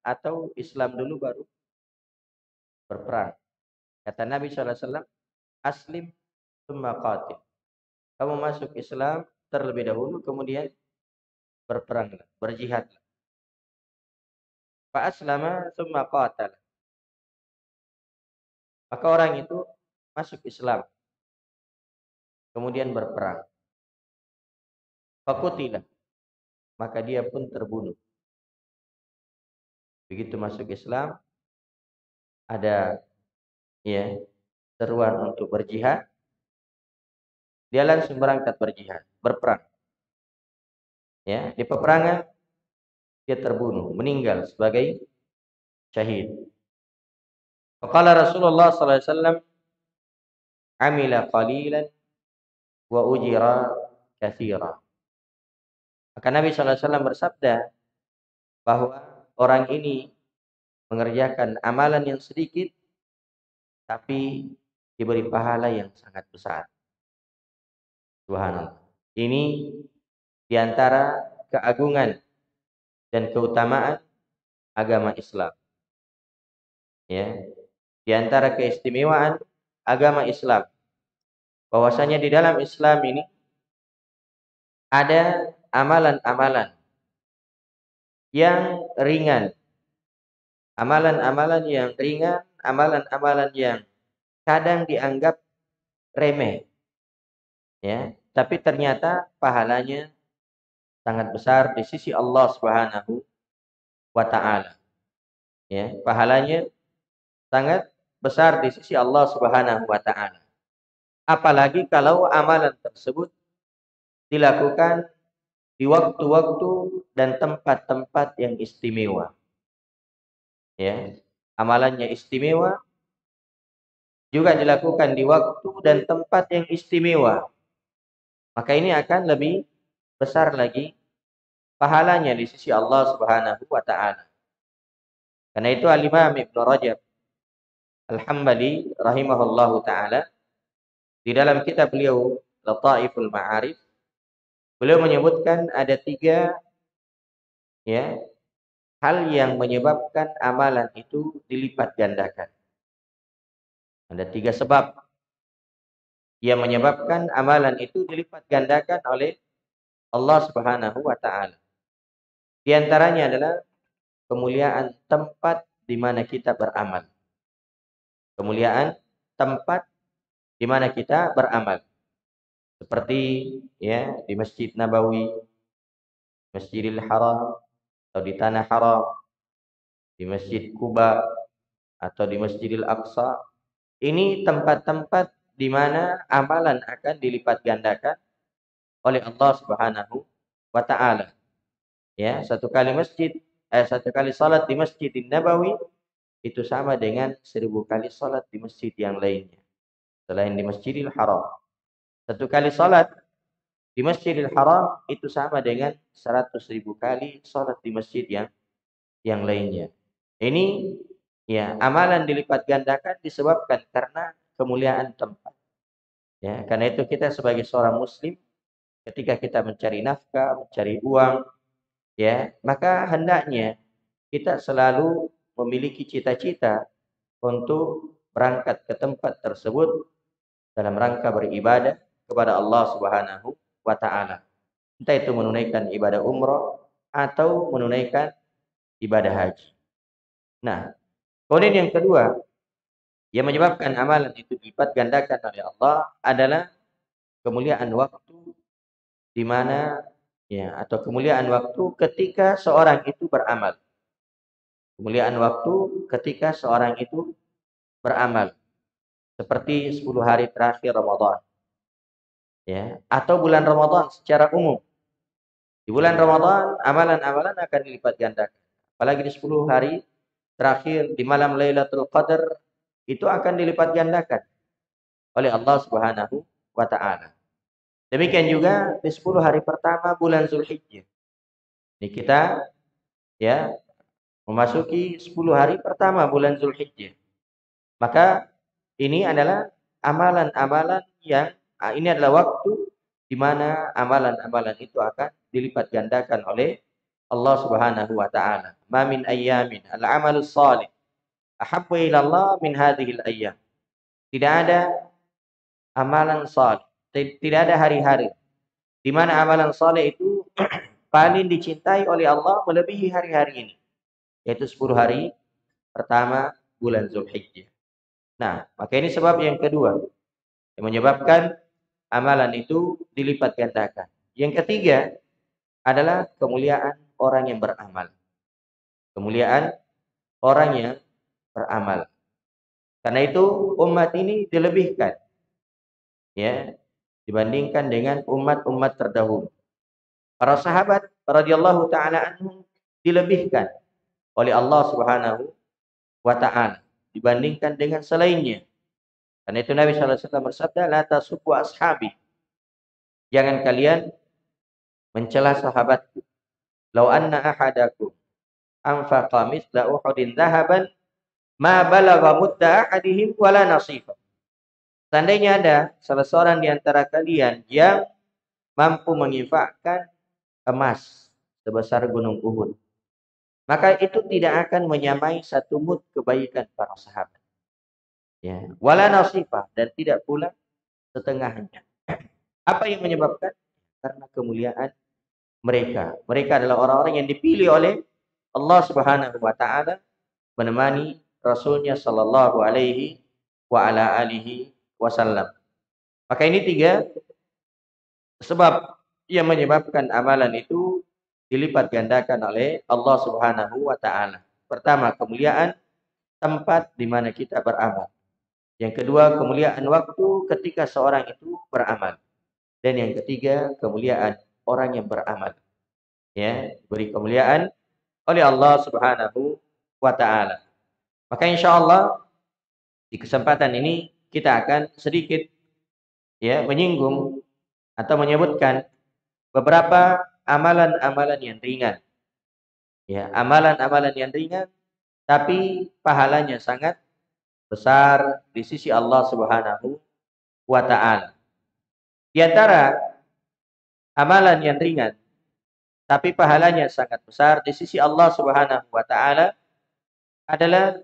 atau Islam dulu baru berperang. Kata Nabi SAW, aslim summa. Kamu masuk Islam terlebih dahulu, kemudian berperanglah, berjihadlah. Fa aslama qatal. Maka orang itu masuk Islam. Kemudian berperang. Fakutilah. Maka dia pun terbunuh. Begitu masuk Islam, ada ya seruan untuk berjihad. Dia langsung berangkat berjihad, berperang. Ya, di peperangan dia terbunuh, meninggal sebagai syahid. Faqala Rasulullah sallallahu alaihi wasallam amila qalilan wa ujira katsira. Maka Nabi sallallahu alaihi wasallam bersabda bahwa orang ini mengerjakan amalan yang sedikit tapi diberi pahala yang sangat besar. Subhanallah. Ini di antara keagungan dan keutamaan agama Islam. Ya. Di antara keistimewaan agama Islam bahwasanya di dalam Islam ini ada amalan-amalan yang ringan. Amalan-amalan yang ringan, amalan-amalan yang kadang dianggap remeh. Ya, tapi ternyata pahalanya sangat besar di sisi Allah Subhanahu wa taala. Ya, pahalanya sangat besar di sisi Allah Subhanahu wa taala. Apalagi kalau amalan tersebut dilakukan di waktu-waktu dan tempat-tempat yang istimewa. Ya, amalannya istimewa juga dilakukan di waktu dan tempat yang istimewa. Maka ini akan lebih besar lagi pahalanya di sisi Allah Subhanahu wa taala. Karena itu Al-Imam Ibnu Rajab Al-Hambali rahimahullahu taala di dalam kitab beliau Lataiful Ma'arif beliau menyebutkan ada tiga ya hal yang menyebabkan amalan itu dilipat gandakan. Ada tiga sebab yang menyebabkan amalan itu dilipat gandakan oleh Allah Subhanahu wa taala. Di antaranya adalah kemuliaan tempat di mana kita beramal. Kemuliaan tempat di mana kita beramal. Seperti ya di Masjid Nabawi, Masjidil Haram atau di tanah haram, di Masjid Kuba atau di Masjidil Aqsa. Ini tempat-tempat di mana amalan akan dilipat gandakan oleh Allah Subhanahu wa taala. Ya, satu kali masjid eh satu kali salat di Masjidin Nabawi itu sama dengan seribu kali salat di masjid yang lainnya. Selain di Masjidil Haram. Satu kali salat di Masjidil Haram itu sama dengan seratus ribu kali salat di masjid yang yang lainnya. Ini ya amalan dilipat gandakan disebabkan karena kemuliaan tempat. Ya, karena itu kita sebagai seorang muslim ketika kita mencari nafkah, mencari uang, ya, maka hendaknya kita selalu memiliki cita-cita untuk berangkat ke tempat tersebut dalam rangka beribadah kepada Allah Subhanahu wa taala. Entah itu menunaikan ibadah umrah atau menunaikan ibadah haji. Nah, kemudian yang kedua yang menyebabkan amalan itu dilipat gandakan oleh Allah adalah kemuliaan waktu di mana ya atau kemuliaan waktu ketika seorang itu beramal. Kemuliaan waktu ketika seorang itu beramal. Seperti 10 hari terakhir Ramadan. Ya, atau bulan Ramadan secara umum. Di bulan Ramadan amalan-amalan akan dilipat gandakan. Apalagi di 10 hari terakhir di malam Lailatul Qadar itu akan dilipat gandakan oleh Allah Subhanahu wa taala. Demikian juga di 10 hari pertama bulan Zulhijjah. Ini kita ya memasuki 10 hari pertama bulan Zulhijjah. Maka ini adalah amalan-amalan yang ini adalah waktu di mana amalan-amalan itu akan dilipat gandakan oleh Allah Subhanahu wa taala. Ma min ayyamin al-amalus salih ahabbu ila Allah min hadhihi al-ayyam. Tidak ada amalan saleh, tidak ada hari-hari di mana amalan saleh itu paling dicintai oleh Allah melebihi hari-hari ini. Yaitu 10 hari pertama bulan Zulhijjah. Nah, maka ini sebab yang kedua yang menyebabkan amalan itu dilipat gandakan. Yang ketiga adalah kemuliaan orang yang beramal. Kemuliaan orang yang beramal. Karena itu umat ini dilebihkan ya dibandingkan dengan umat-umat terdahulu. Para sahabat radhiyallahu taala anhum dilebihkan oleh Allah Subhanahu wa taala dibandingkan dengan selainnya. Karena itu Nabi wasallam bersabda, "La tasubbu ashabi." Jangan kalian mencela sahabatku. Lau anna ahadakum anfaqa mithla Uhudin dhahaban ma balagha mudda ahadihim wala nasifa. Seandainya ada salah seorang di antara kalian yang mampu menginfakkan emas sebesar gunung Uhud, maka itu tidak akan menyamai satu mud kebaikan para sahabat. Ya, wala nasifa dan tidak pula setengahnya. Apa yang menyebabkan? Karena kemuliaan mereka. Mereka adalah orang-orang yang dipilih oleh Allah Subhanahu wa taala menemani Rasulnya Sallallahu Alaihi wa ala alihi wasallam. Maka ini tiga sebab yang menyebabkan amalan itu dilipat gandakan oleh Allah Subhanahu wa taala. Pertama, kemuliaan tempat di mana kita beramal. Yang kedua, kemuliaan waktu ketika seorang itu beramal. Dan yang ketiga, kemuliaan orang yang beramal. Ya, beri kemuliaan oleh Allah Subhanahu wa taala. Maka insya Allah di kesempatan ini kita akan sedikit ya menyinggung atau menyebutkan beberapa amalan-amalan yang ringan. Ya, amalan-amalan yang ringan tapi pahalanya sangat besar di sisi Allah Subhanahu wa taala. Di antara amalan yang ringan tapi pahalanya sangat besar di sisi Allah Subhanahu wa taala adalah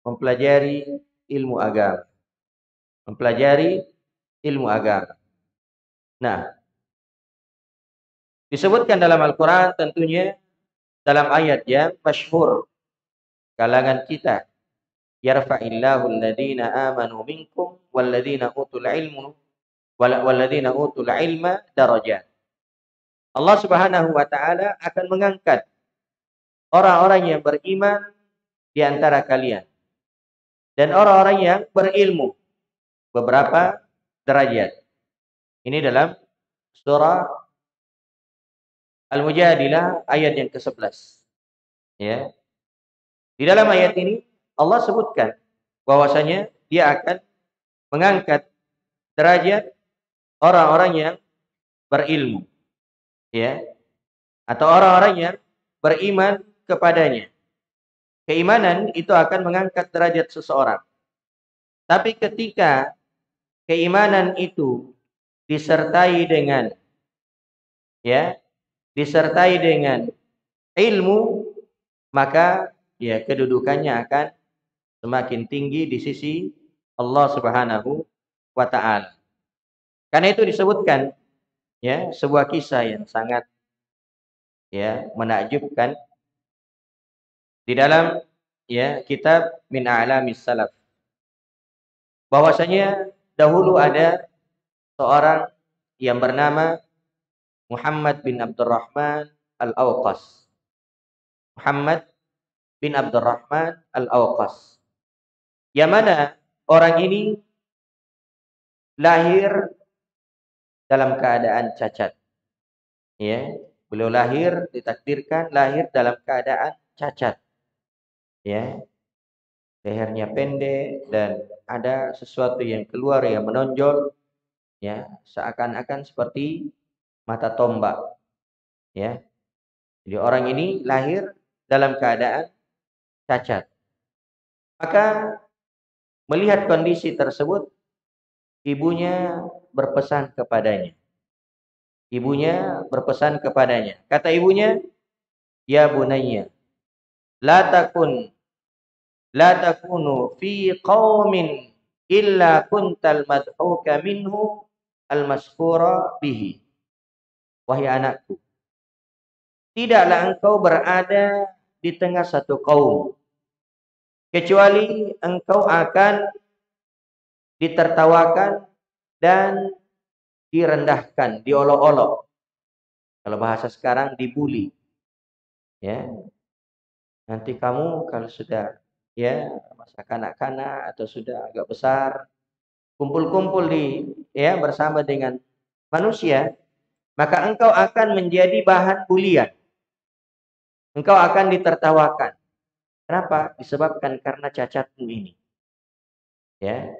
mempelajari ilmu agama. Mempelajari ilmu agama. Nah, disebutkan dalam Al-Quran tentunya dalam ayat yang masyhur kalangan kita yarfa'illahu alladhina amanu minkum walladhina utul ilmu walladhina utul ilma darajat. Allah Subhanahu wa taala akan mengangkat orang-orang yang beriman di antara kalian dan orang-orang yang berilmu beberapa derajat. Ini dalam surah Al-Mujadilah ayat yang ke-11. Ya. Di dalam ayat ini Allah sebutkan bahwasanya dia akan mengangkat derajat orang-orang yang berilmu. Ya. Atau orang-orang yang beriman kepadanya. Keimanan itu akan mengangkat derajat seseorang. Tapi ketika keimanan itu disertai dengan ya, disertai dengan ilmu, maka ya kedudukannya akan semakin tinggi di sisi Allah Subhanahu wa taala. Karena itu disebutkan ya sebuah kisah yang sangat ya menakjubkan di dalam ya kitab Min A'lamis Salaf bahwasanya dahulu ada seorang yang bernama Muhammad bin Abdurrahman Al-Awqas. Muhammad bin Abdurrahman Al-Awqas. Yang mana orang ini lahir dalam keadaan cacat. Ya, beliau lahir ditakdirkan lahir dalam keadaan cacat. Ya lehernya pendek dan ada sesuatu yang keluar yang menonjol ya seakan-akan seperti mata tombak. Ya jadi orang ini lahir dalam keadaan cacat. Maka melihat kondisi tersebut ibunya berpesan kepadanya. Ibunya berpesan kepadanya. Kata ibunya ya bunayya la takun la takunu fi qaumin illa kuntal madhuka minhu al-maskura bihi. Wahai anakku tidaklah engkau berada di tengah satu kaum kecuali engkau akan ditertawakan dan direndahkan, diolok-olok. Kalau bahasa sekarang dibully. Ya. Nanti kamu kalau sudah ya masa kanak-kanak atau sudah agak besar kumpul-kumpul di ya bersama dengan manusia, maka engkau akan menjadi bahan bulian. Engkau akan ditertawakan. Kenapa? Disebabkan karena cacatmu ini. Ya.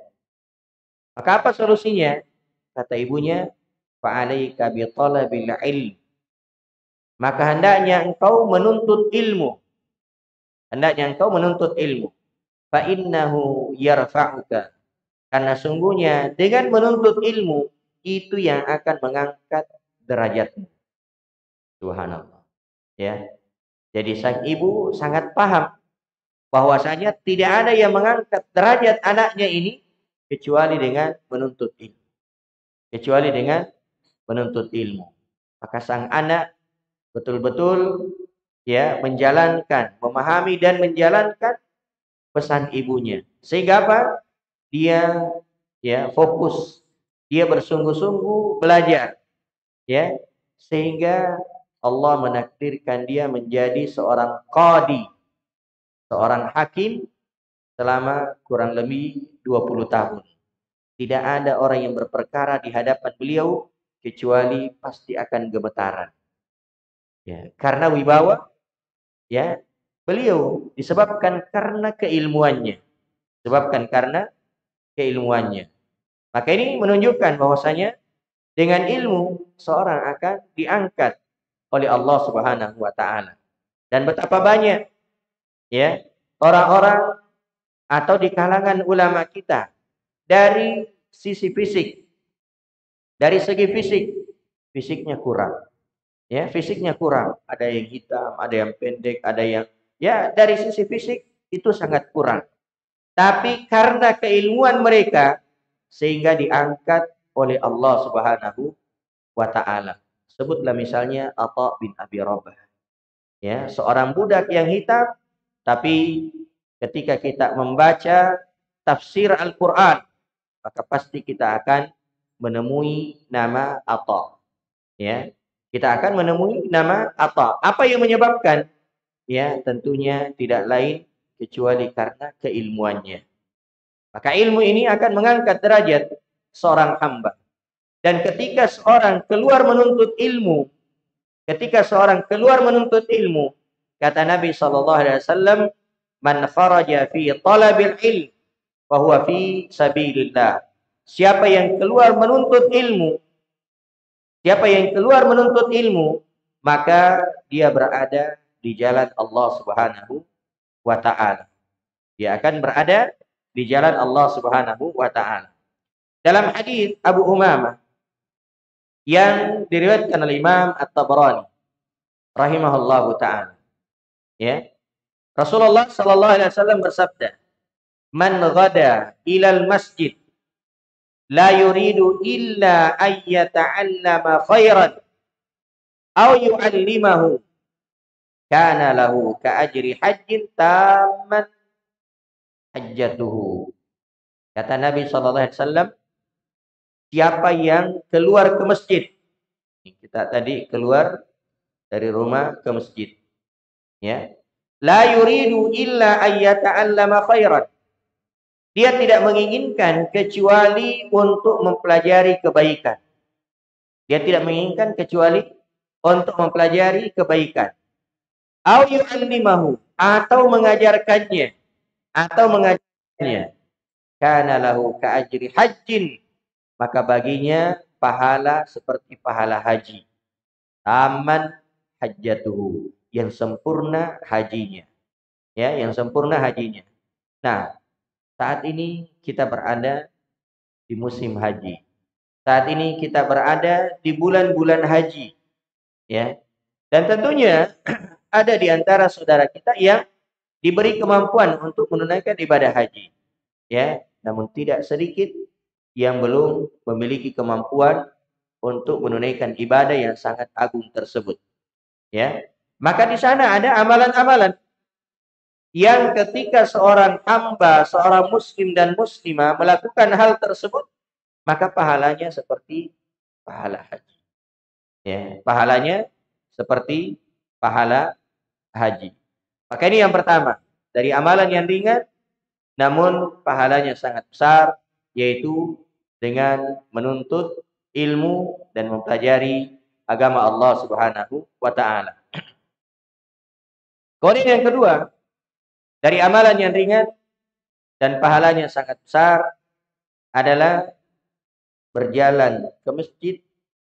Maka apa solusinya? Kata ibunya, fa'alaika bi talabil ilm. Maka hendaknya engkau menuntut ilmu. Hendaknya engkau menuntut ilmu. Fa innahu yarfa'uka. Karena sungguhnya dengan menuntut ilmu itu yang akan mengangkat derajatmu. Subhanallah. Ya. Jadi sang ibu sangat paham bahwasanya tidak ada yang mengangkat derajat anaknya ini kecuali dengan menuntut ilmu kecuali dengan menuntut ilmu. Maka sang anak betul-betul ya menjalankan, memahami dan menjalankan pesan ibunya. Sehingga apa? Dia ya fokus, dia bersungguh-sungguh belajar. Ya, sehingga Allah menakdirkan dia menjadi seorang qadi, seorang hakim selama kurang lebih 20 tahun. Tidak ada orang yang berperkara di hadapan beliau kecuali pasti akan gemetaran. Ya, karena wibawa ya, beliau disebabkan karena keilmuannya. Disebabkan karena keilmuannya. Maka ini menunjukkan bahwasanya dengan ilmu seorang akan diangkat oleh Allah Subhanahu wa taala. Dan betapa banyak ya orang-orang atau di kalangan ulama kita dari sisi fisik. Dari segi fisik, fisiknya kurang. Ya, fisiknya kurang. Ada yang hitam, ada yang pendek, ada yang ya dari sisi fisik itu sangat kurang. Tapi karena keilmuan mereka sehingga diangkat oleh Allah Subhanahu wa taala. Sebutlah misalnya Atha bin Abi Rabah. Ya, seorang budak yang hitam tapi ketika kita membaca tafsir Al-Qur'an maka pasti kita akan menemui nama Atta. Ya. Kita akan menemui nama Atta. Apa yang menyebabkan? Ya, tentunya tidak lain kecuali karena keilmuannya. Maka ilmu ini akan mengangkat derajat seorang hamba. Dan ketika seorang keluar menuntut ilmu, ketika seorang keluar menuntut ilmu, kata Nabi sallallahu alaihi wasallam, "Man kharaja fi talabil ilm bahwa fi sabilillah. Siapa yang keluar menuntut ilmu, siapa yang keluar menuntut ilmu, maka dia berada di jalan Allah Subhanahu wa taala. Dia akan berada di jalan Allah Subhanahu wa taala. Dalam hadis Abu Umamah yang diriwayatkan oleh Imam At-Tabrani rahimahullahu taala. Ya. Rasulullah sallallahu alaihi wasallam bersabda, man ghada ilal masjid la yuridu illa ayyata'allama khairan aw yu'allimahu. Kana lahu ka ajri hajjin tamman hajjatuhu. Kata Nabi sallallahu alaihi wasallam siapa yang keluar ke masjid kita tadi keluar dari rumah ke masjid ya la yuridu illa ayyata'allama khairan dia tidak menginginkan kecuali untuk mempelajari kebaikan. Dia tidak menginginkan kecuali untuk mempelajari kebaikan. atau mengajarkannya atau mengajarkannya. Karena lahu ka'ajri hajjin maka baginya pahala seperti pahala haji. Taman hajjatuhu yang sempurna hajinya. Ya, yang sempurna hajinya. Nah, saat ini kita berada di musim haji. Saat ini kita berada di bulan-bulan haji. Ya. Dan tentunya ada di antara saudara kita yang diberi kemampuan untuk menunaikan ibadah haji. Ya, namun tidak sedikit yang belum memiliki kemampuan untuk menunaikan ibadah yang sangat agung tersebut. Ya. Maka di sana ada amalan-amalan yang ketika seorang hamba, seorang muslim dan muslimah melakukan hal tersebut, maka pahalanya seperti pahala haji. Ya, pahalanya seperti pahala haji. Maka ini yang pertama, dari amalan yang ringan namun pahalanya sangat besar yaitu dengan menuntut ilmu dan mempelajari agama Allah Subhanahu wa taala. Kemudian yang kedua, dari amalan yang ringan dan pahalanya sangat besar adalah berjalan ke masjid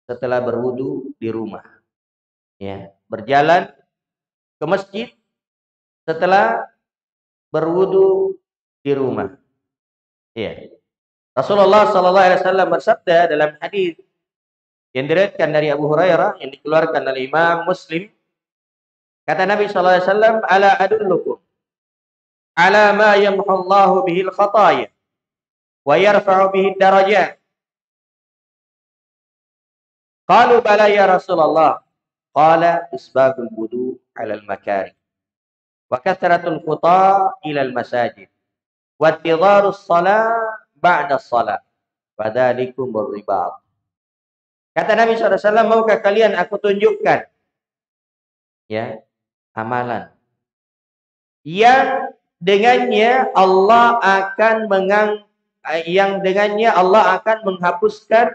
setelah berwudu di rumah. Ya, berjalan ke masjid setelah berwudu di rumah. Ya. Rasulullah sallallahu alaihi wasallam bersabda dalam hadis yang diriwayatkan dari Abu Hurairah yang dikeluarkan oleh Imam Muslim kata Nabi sallallahu alaihi wasallam ala adullukum ala ma yamhu Allah bihi al-khataya wa yarfa'u bihi darajat Qalu bala ya Rasulullah. Qala isbagul wudu 'ala al-makari wa kathratul khuta ila al-masajid wa tidharus salat ba'da salat fadzalikum ribat Kata Nabi SAW, maukah kalian aku tunjukkan? Ya amalan yang dengannya Allah akan mengang yang dengannya Allah akan menghapuskan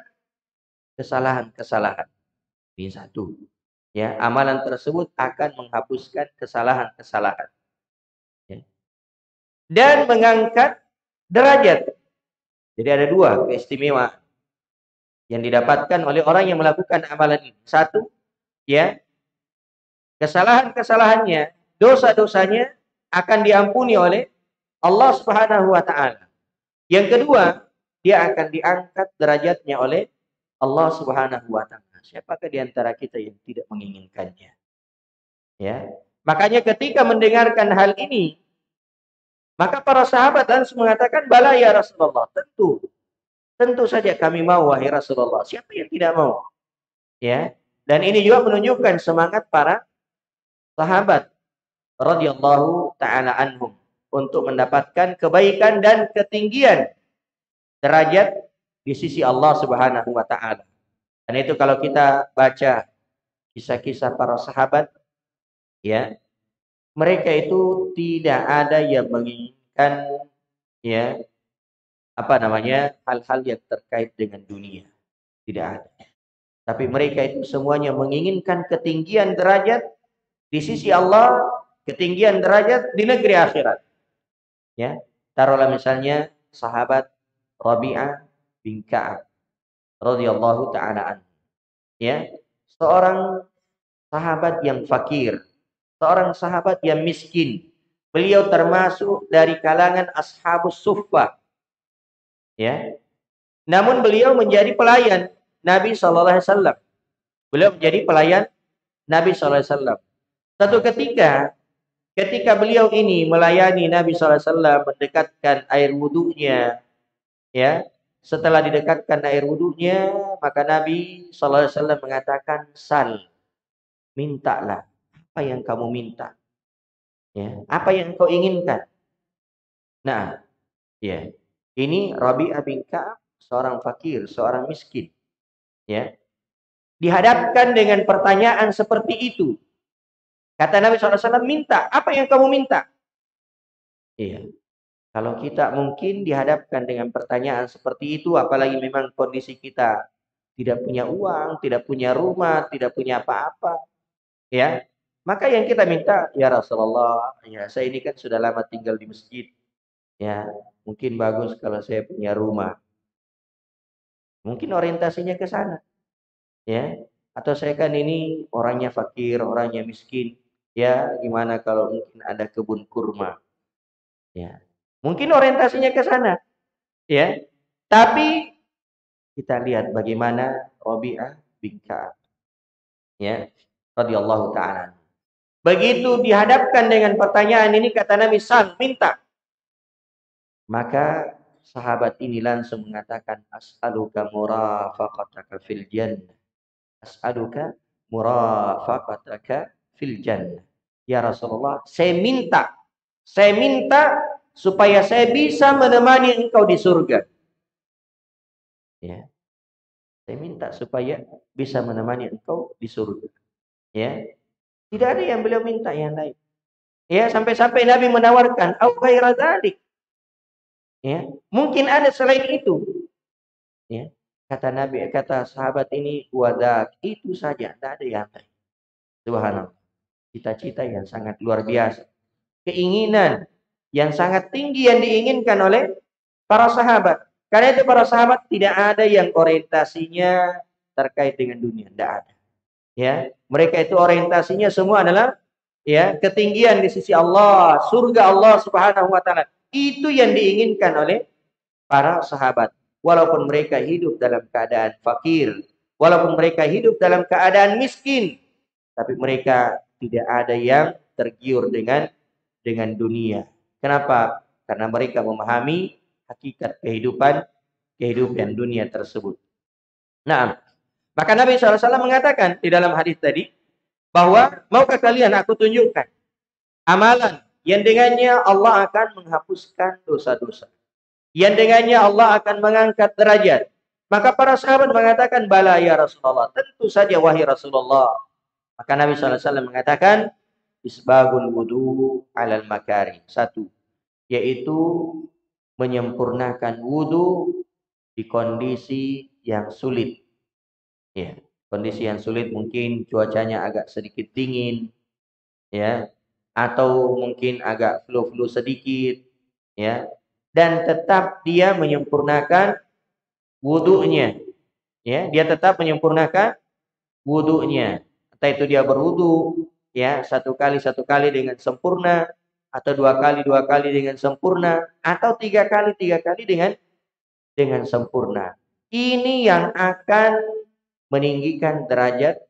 kesalahan-kesalahan. Ini satu. Ya, amalan tersebut akan menghapuskan kesalahan-kesalahan. Ya. Dan mengangkat derajat. Jadi ada dua keistimewaan yang didapatkan oleh orang yang melakukan amalan ini. Satu, ya, kesalahan-kesalahannya, dosa-dosanya akan diampuni oleh Allah Subhanahu wa taala. Yang kedua, dia akan diangkat derajatnya oleh Allah Subhanahu wa taala. Siapakah di antara kita yang tidak menginginkannya? Ya. Makanya ketika mendengarkan hal ini, maka para sahabat langsung mengatakan, "Bala ya Rasulullah." Tentu. Tentu saja kami mau wahai Rasulullah. Siapa yang tidak mau? Ya. Dan ini juga menunjukkan semangat para sahabat radhiyallahu taala anhum untuk mendapatkan kebaikan dan ketinggian derajat di sisi Allah Subhanahu wa taala. Dan itu kalau kita baca kisah-kisah para sahabat ya, mereka itu tidak ada yang menginginkan ya apa namanya hal-hal yang terkait dengan dunia. Tidak ada. Tapi mereka itu semuanya menginginkan ketinggian derajat di sisi Allah ketinggian derajat di negeri akhirat. Ya, taruhlah misalnya sahabat Rabi'ah bin Ka'ab radhiyallahu taala anhu. Ya, seorang sahabat yang fakir, seorang sahabat yang miskin. Beliau termasuk dari kalangan ashabus suffah. Ya. Namun beliau menjadi pelayan Nabi sallallahu alaihi wasallam. Beliau menjadi pelayan Nabi sallallahu alaihi wasallam. Satu ketika Ketika beliau ini melayani Nabi SAW mendekatkan air wudhunya, ya, setelah didekatkan air wudhunya, maka Nabi SAW mengatakan, sal, mintalah apa yang kamu minta, ya, apa yang kau inginkan. Nah, ya, ini Rabi bin Ka'ab, seorang fakir, seorang miskin, ya, dihadapkan dengan pertanyaan seperti itu, Kata Nabi SAW, minta. Apa yang kamu minta? Iya. Kalau kita mungkin dihadapkan dengan pertanyaan seperti itu, apalagi memang kondisi kita tidak punya uang, tidak punya rumah, tidak punya apa-apa, ya, maka yang kita minta, ya Rasulullah, ya saya ini kan sudah lama tinggal di masjid, ya, mungkin bagus kalau saya punya rumah. Mungkin orientasinya ke sana, ya, atau saya kan ini orangnya fakir, orangnya miskin, Ya, gimana kalau mungkin ada kebun kurma? Ya. Mungkin orientasinya ke sana. Ya. Tapi kita lihat bagaimana Rabi'ah bin Ka'ab. Ya. Radhiyallahu taala. Begitu dihadapkan dengan pertanyaan ini kata Nabi sang minta. Maka sahabat ini langsung mengatakan as'aluka murafaqataka fil jannah. As'aluka murafaqataka fil jannah. Ya Rasulullah, saya minta saya minta supaya saya bisa menemani engkau di surga. Ya. Saya minta supaya bisa menemani engkau di surga. Ya. Tidak ada yang beliau minta yang lain. Ya, sampai-sampai Nabi menawarkan au ghaira Ya, mungkin ada selain itu. Ya. Kata Nabi, kata sahabat ini, wadak, itu saja, tidak ada yang lain. Subhanallah. Cita-cita yang sangat luar biasa. Keinginan yang sangat tinggi yang diinginkan oleh para sahabat. Karena itu para sahabat tidak ada yang orientasinya terkait dengan dunia, tidak ada. Ya, mereka itu orientasinya semua adalah ya ketinggian di sisi Allah, surga Allah Subhanahu wa taala. Itu yang diinginkan oleh para sahabat. Walaupun mereka hidup dalam keadaan fakir, walaupun mereka hidup dalam keadaan miskin, tapi mereka tidak ada yang tergiur dengan dengan dunia. Kenapa? Karena mereka memahami hakikat kehidupan kehidupan dunia tersebut. Nah, maka Nabi SAW mengatakan di dalam hadis tadi bahwa maukah kalian aku tunjukkan amalan yang dengannya Allah akan menghapuskan dosa-dosa. Yang dengannya Allah akan mengangkat derajat. Maka para sahabat mengatakan, Bala ya Rasulullah. Tentu saja wahai Rasulullah. Maka Nabi SAW mengatakan, Isbagul wudu alal makari. Satu, yaitu menyempurnakan wudu di kondisi yang sulit. Ya, kondisi yang sulit mungkin cuacanya agak sedikit dingin, ya, atau mungkin agak flu-flu sedikit, ya, dan tetap dia menyempurnakan wudhunya, ya, dia tetap menyempurnakan wudhunya. Entah itu dia berwudhu, ya, satu kali satu kali dengan sempurna, atau dua kali dua kali dengan sempurna, atau tiga kali tiga kali dengan dengan sempurna. Ini yang akan meninggikan derajat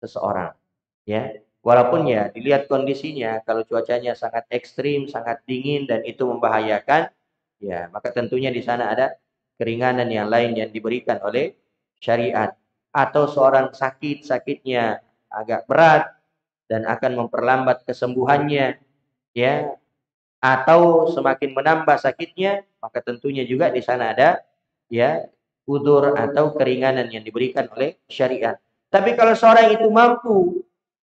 seseorang. Ya, walaupun ya dilihat kondisinya, kalau cuacanya sangat ekstrim, sangat dingin dan itu membahayakan, ya maka tentunya di sana ada keringanan yang lain yang diberikan oleh syariat. Atau seorang sakit, sakitnya agak berat dan akan memperlambat kesembuhannya, ya. Atau semakin menambah sakitnya, maka tentunya juga di sana ada ya udur atau keringanan yang diberikan oleh syariat. Tapi kalau seorang itu mampu,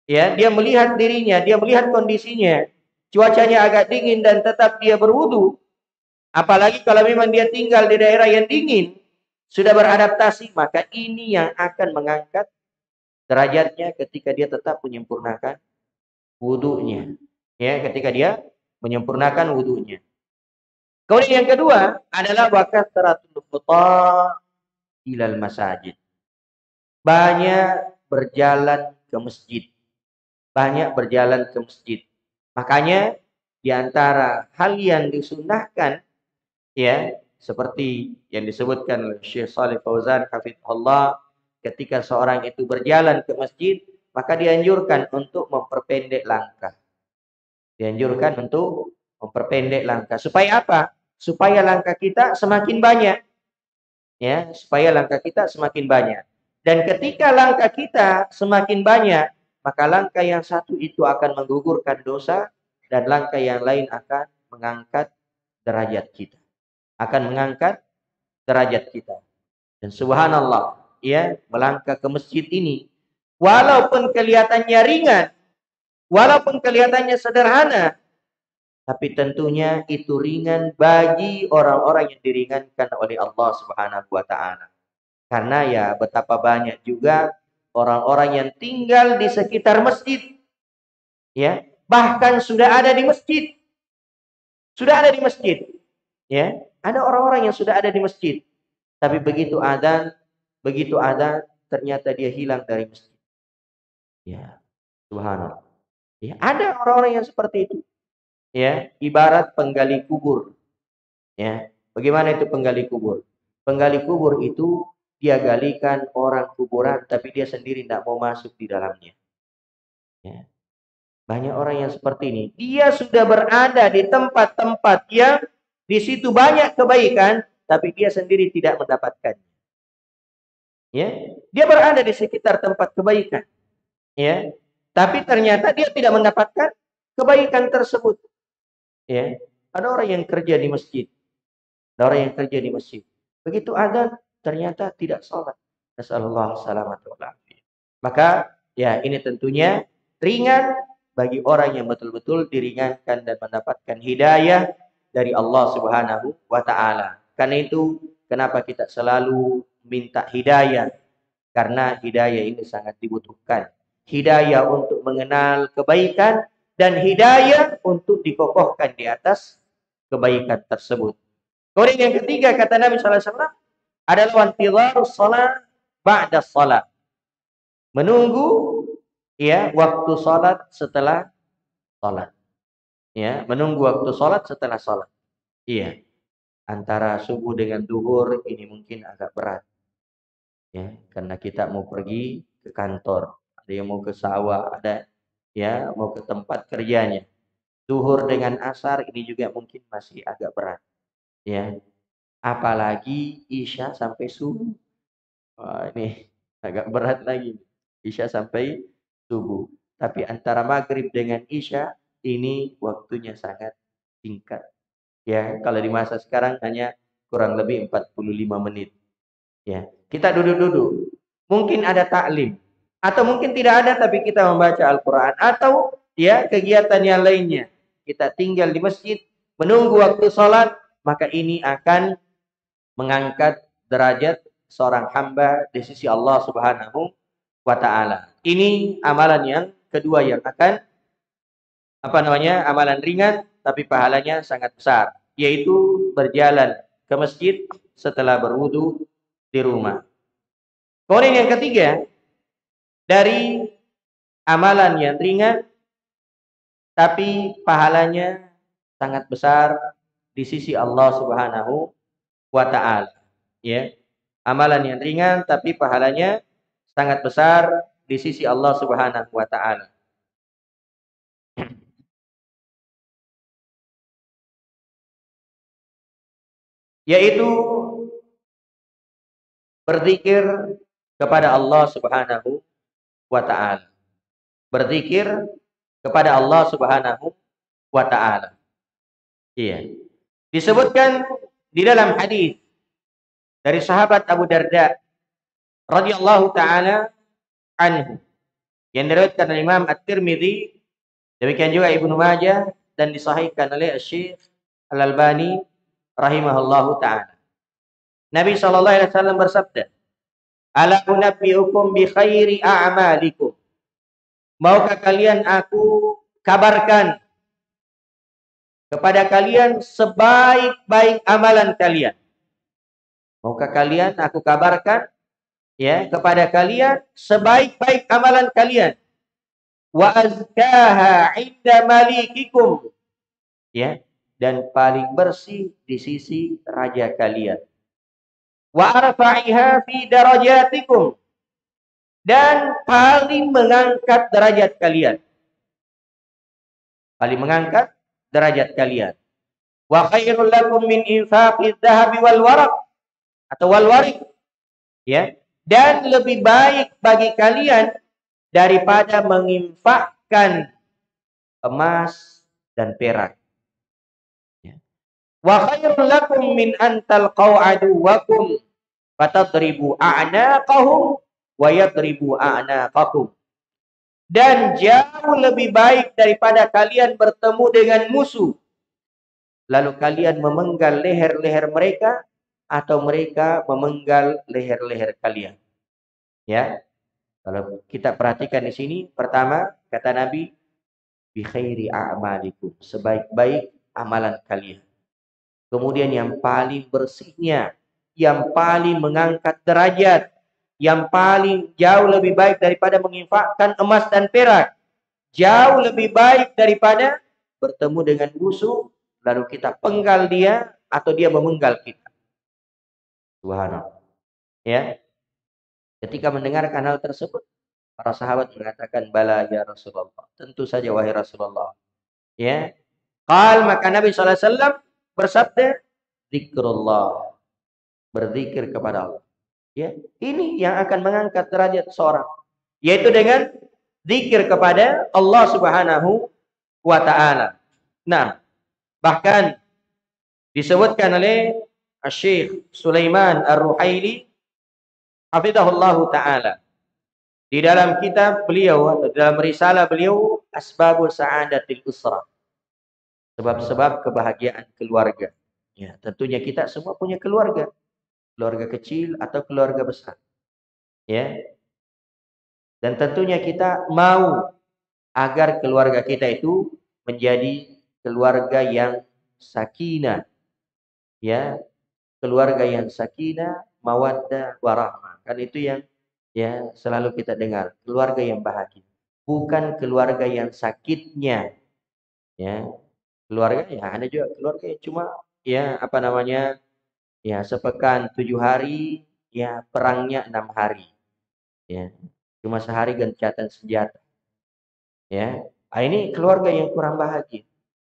ya, dia melihat dirinya, dia melihat kondisinya, cuacanya agak dingin dan tetap dia berwudu, apalagi kalau memang dia tinggal di daerah yang dingin, sudah beradaptasi, maka ini yang akan mengangkat derajatnya ketika dia tetap menyempurnakan wudunya. Ya, ketika dia menyempurnakan wudunya. Kemudian yang kedua adalah bakat teratul ilal masajid. Banyak berjalan ke masjid. Banyak berjalan ke masjid. Makanya di antara hal yang disunahkan ya seperti yang disebutkan oleh Syekh Saleh Fauzan hafizahullah ketika seorang itu berjalan ke masjid maka dianjurkan untuk memperpendek langkah. Dianjurkan untuk memperpendek langkah. Supaya apa? Supaya langkah kita semakin banyak ya supaya langkah kita semakin banyak. Dan ketika langkah kita semakin banyak, maka langkah yang satu itu akan menggugurkan dosa dan langkah yang lain akan mengangkat derajat kita. Akan mengangkat derajat kita. Dan subhanallah, ya, melangkah ke masjid ini walaupun kelihatannya ringan, walaupun kelihatannya sederhana, tapi tentunya itu ringan bagi orang-orang yang diringankan oleh Allah Subhanahu wa taala. Karena ya betapa banyak juga orang-orang yang tinggal di sekitar masjid. Ya, bahkan sudah ada di masjid. Sudah ada di masjid. Ya, ada orang-orang yang sudah ada di masjid. Tapi begitu ada, begitu ada ternyata dia hilang dari masjid. Ya, subhanallah. Ya, ada orang-orang yang seperti itu ya ibarat penggali kubur ya bagaimana itu penggali kubur penggali kubur itu dia galikan orang kuburan tapi dia sendiri tidak mau masuk di dalamnya ya Banyak orang yang seperti ini. Dia sudah berada di tempat-tempat yang di situ banyak kebaikan, tapi dia sendiri tidak mendapatkan. Ya, dia berada di sekitar tempat kebaikan. Ya, tapi ternyata dia tidak mendapatkan kebaikan tersebut. Ya, ada orang yang kerja di masjid. Ada orang yang kerja di masjid. Begitu ada ternyata tidak sholat. Nasallallahu Maka ya ini tentunya ringan bagi orang yang betul-betul diringankan dan mendapatkan hidayah dari Allah Subhanahu wa taala. Karena itu kenapa kita selalu minta hidayah? Karena hidayah ini sangat dibutuhkan. Hidayah untuk mengenal kebaikan dan hidayah untuk dikokohkan di atas kebaikan tersebut. Kemudian yang ketiga kata Nabi sallallahu alaihi wasallam adalah wantidharus salat ba'da salat. Menunggu ya waktu sholat setelah sholat. Ya, menunggu waktu sholat setelah sholat. Iya. Antara subuh dengan duhur ini mungkin agak berat. Ya, karena kita mau pergi ke kantor, ada yang mau ke sawah, ada ya mau ke tempat kerjanya. Duhur dengan asar ini juga mungkin masih agak berat. Ya. Apalagi Isya sampai subuh. Wah, ini agak berat lagi. Isya sampai subuh. Tapi antara maghrib dengan isya ini waktunya sangat singkat. Ya, kalau di masa sekarang hanya kurang lebih 45 menit. Ya, kita duduk-duduk. Mungkin ada taklim atau mungkin tidak ada tapi kita membaca Al-Qur'an atau ya kegiatan yang lainnya. Kita tinggal di masjid menunggu waktu sholat, maka ini akan mengangkat derajat seorang hamba di sisi Allah Subhanahu wa taala. Ini amalan yang kedua yang akan apa namanya? amalan ringan tapi pahalanya sangat besar, yaitu berjalan ke masjid setelah berwudu di rumah. Kemudian yang ketiga, dari amalan yang ringan tapi pahalanya sangat besar di sisi Allah Subhanahu wa taala, ya. Amalan yang ringan tapi pahalanya sangat besar di sisi Allah Subhanahu wa taala. Yaitu berzikir kepada Allah Subhanahu wa taala. Berzikir kepada Allah Subhanahu wa taala. Iya. Disebutkan di dalam hadis dari sahabat Abu Darda radhiyallahu taala anhu yang diriwayatkan oleh Imam At-Tirmidzi demikian juga Ibnu Majah dan disahihkan oleh Syekh Al-Albani rahimahullahu taala. Nabi sallallahu alaihi wasallam bersabda, "Ala unabbiukum bi khairi a'malikum." Maukah kalian aku kabarkan kepada kalian sebaik-baik amalan kalian? Maukah kalian aku kabarkan ya kepada kalian sebaik-baik amalan kalian wa azkaha inda malikikum ya dan paling bersih di sisi raja kalian wa arfa'iha fi darajatikum. Dan paling mengangkat derajat kalian. Paling mengangkat derajat kalian. Wa khairul lakum min infaqid dhahabi wal waraq. Atau wal warik. Ya. Dan lebih baik bagi kalian daripada menginfakkan emas dan perak. Wa khairul lakum min an talqau aduwakum fatadribu a'naqahum wa yadribu a'naqakum. Dan jauh lebih baik daripada kalian bertemu dengan musuh. Lalu kalian memenggal leher-leher mereka atau mereka memenggal leher-leher kalian. Ya. Kalau kita perhatikan di sini, pertama kata Nabi, bi khairi a'malikum, sebaik-baik amalan kalian. Kemudian yang paling bersihnya, yang paling mengangkat derajat, yang paling jauh lebih baik daripada menginfakkan emas dan perak. Jauh lebih baik daripada bertemu dengan musuh, lalu kita penggal dia atau dia memenggal kita. Subhanallah. Ya. Ketika mendengarkan hal tersebut, Para sahabat mengatakan, "Bala ya Rasulullah." Tentu saja wahai Rasulullah. Ya. Qal maka Nabi wasallam bersabda, "Zikrullah." Berzikir kepada Allah. Ya, ini yang akan mengangkat derajat seorang, yaitu dengan zikir kepada Allah Subhanahu wa taala. Nah, bahkan disebutkan oleh Syekh Sulaiman Ar-Ruhaili hafizahullah taala di dalam kitab beliau atau dalam risalah beliau Asbabul Sa'adatil Usra. Sebab-sebab kebahagiaan keluarga. Ya, tentunya kita semua punya keluarga. Keluarga kecil atau keluarga besar. Ya. Dan tentunya kita mau agar keluarga kita itu menjadi keluarga yang sakinah. Ya, keluarga yang sakinah, mawaddah, warahmah. Kan itu yang ya selalu kita dengar, keluarga yang bahagia. Bukan keluarga yang sakitnya. Ya. Keluarga ya ada juga keluarga yang cuma ya apa namanya? Ya, sepekan tujuh hari, ya perangnya enam hari. Ya. Cuma sehari gencatan senjata. Ya. Nah, ini keluarga yang kurang bahagia.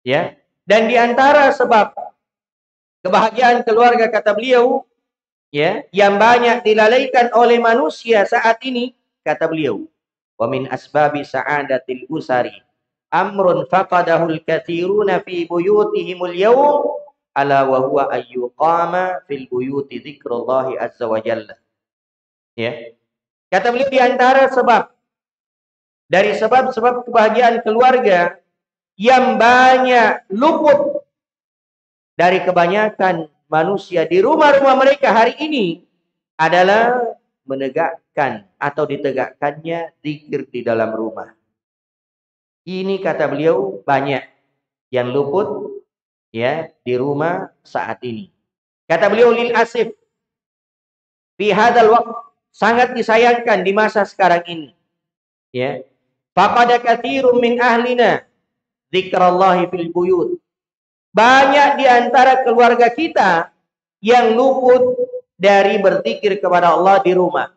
Ya. Dan di antara sebab Kebahagiaan keluarga kata beliau ya yang banyak dilalaikan oleh manusia saat ini kata beliau wa min asbabi sa'adatil usari amrun faqadahu al-kathiruna fi buyutihimul yawm ala wa huwa ayyuqama fil buyuti dzikrullahi azza wa jalla ya kata beliau di antara sebab dari sebab-sebab kebahagiaan keluarga yang banyak luput dari kebanyakan manusia di rumah-rumah mereka hari ini adalah menegakkan atau ditegakkannya zikir di dalam rumah. Ini kata beliau banyak yang luput ya di rumah saat ini. Kata beliau lil asif fi hadzal sangat disayangkan di masa sekarang ini. Ya. Faqad katsirun min ahlina dzikrallahi fil buyut banyak di antara keluarga kita yang luput dari berzikir kepada Allah di rumah.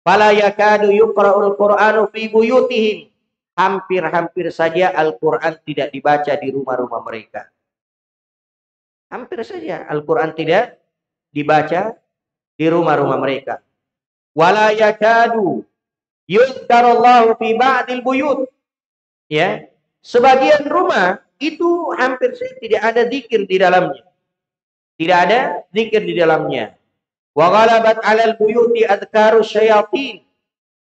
Fala yakadu Qur'anu fi buyutihim. Hampir-hampir saja Al-Qur'an tidak dibaca di rumah-rumah mereka. Hampir saja Al-Qur'an tidak dibaca di rumah-rumah mereka. Wala yakadu fi ba'dil buyut. Ya. Sebagian rumah itu hampir saja tidak ada zikir di dalamnya. Tidak ada zikir di dalamnya. Wa ghalabat 'alal buyuti adkaru syayatin.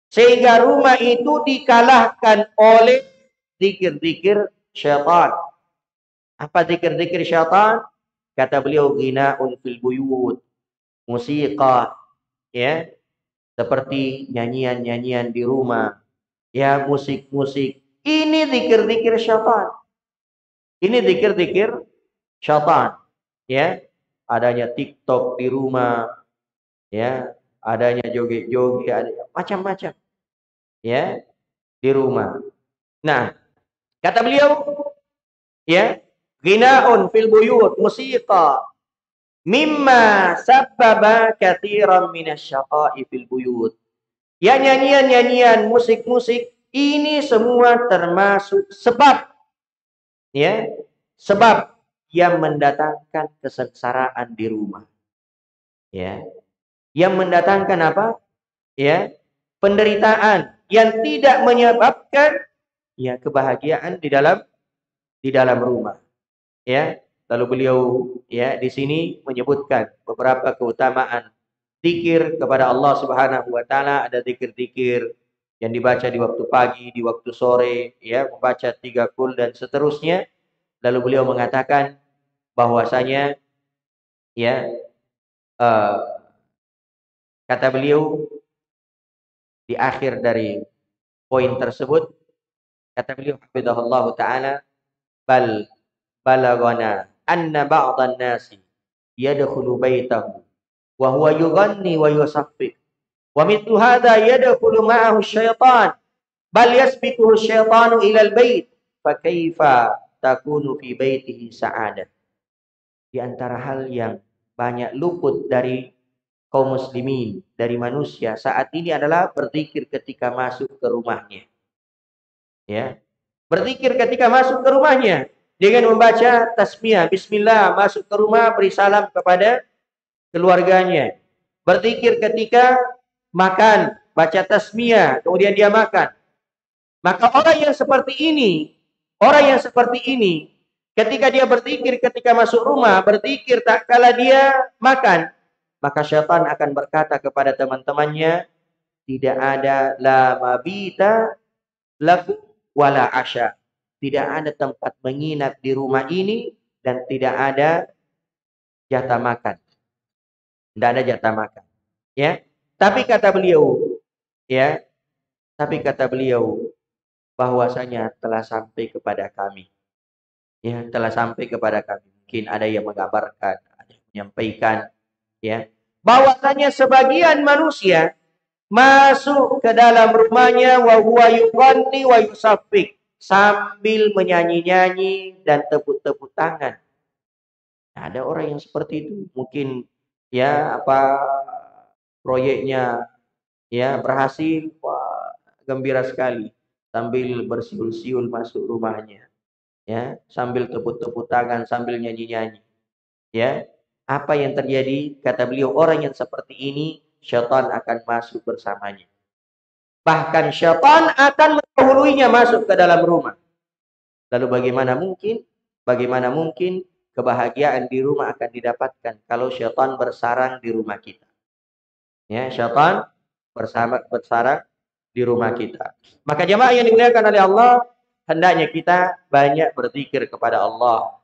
Sehingga rumah itu dikalahkan oleh zikir-zikir syaitan. Apa zikir-zikir syaitan? Kata beliau ghinaun fil buyut. Musika ya. Seperti nyanyian-nyanyian di rumah. Ya, musik-musik. Ini zikir-zikir syaitan. Ini zikir-zikir syaitan. Ya. Adanya TikTok di rumah. Ya. Adanya joget-joget, ada macam-macam. Ya. Di rumah. Nah, kata beliau ya, ghinaun fil buyut musiqa mimma sabbaba katsiran minasyaqa'i fil buyut. Ya nyanyian-nyanyian, musik-musik ini semua termasuk sebab ya sebab yang mendatangkan kesengsaraan di rumah ya yang mendatangkan apa? Ya penderitaan yang tidak menyebabkan ya kebahagiaan di dalam di dalam rumah. Ya lalu beliau ya di sini menyebutkan beberapa keutamaan zikir kepada Allah Subhanahu wa taala. Ada zikir-zikir yang dibaca di waktu pagi, di waktu sore, ya, membaca tiga kul dan seterusnya. Lalu beliau mengatakan bahwasanya ya uh, kata beliau di akhir dari poin tersebut kata beliau hafizahullah taala bal balagana anna ba'dhan nasi yadkhulu baitahu wa huwa yughanni wa yusaffiq Wa mithlu hadha yadkhulu ma'ahu syaitan bal yasbiquhu syaitanu ila al-bait fa kaifa takunu fi baitihi sa'adah. Di antara hal yang banyak luput dari kaum muslimin dari manusia saat ini adalah berzikir ketika masuk ke rumahnya. Ya. Berzikir ketika masuk ke rumahnya dengan membaca tasmiyah bismillah masuk ke rumah beri salam kepada keluarganya. Berzikir ketika makan, baca tasmiyah, kemudian dia makan. Maka orang yang seperti ini, orang yang seperti ini ketika dia berzikir ketika masuk rumah, berzikir tak kala dia makan, maka syaitan akan berkata kepada teman-temannya, tidak ada la mabita lagu wala asya. Tidak ada tempat menginap di rumah ini dan tidak ada jatah makan. Tidak ada jatah makan. Ya. Tapi kata beliau, ya. Tapi kata beliau bahwasanya telah sampai kepada kami. Ya, telah sampai kepada kami. Mungkin ada yang mengabarkan, ada yang menyampaikan ya bahwasanya sebagian manusia masuk ke dalam rumahnya wa huwa yuqanni wa yusaffik sambil menyanyi-nyanyi dan tepuk-tepuk tangan. Nah, ada orang yang seperti itu, mungkin ya apa proyeknya ya berhasil, wah gembira sekali sambil bersiul-siul masuk rumahnya. Ya, sambil tepuk-tepuk tangan, sambil nyanyi-nyanyi. Ya, apa yang terjadi? Kata beliau, orang yang seperti ini, syaitan akan masuk bersamanya. Bahkan syaitan akan mendahuluinya masuk ke dalam rumah. Lalu bagaimana mungkin? Bagaimana mungkin kebahagiaan di rumah akan didapatkan kalau syaitan bersarang di rumah kita? Ya, syaitan bersama bersarang di rumah kita. Maka jemaah yang dimuliakan oleh Allah, hendaknya kita banyak berzikir kepada Allah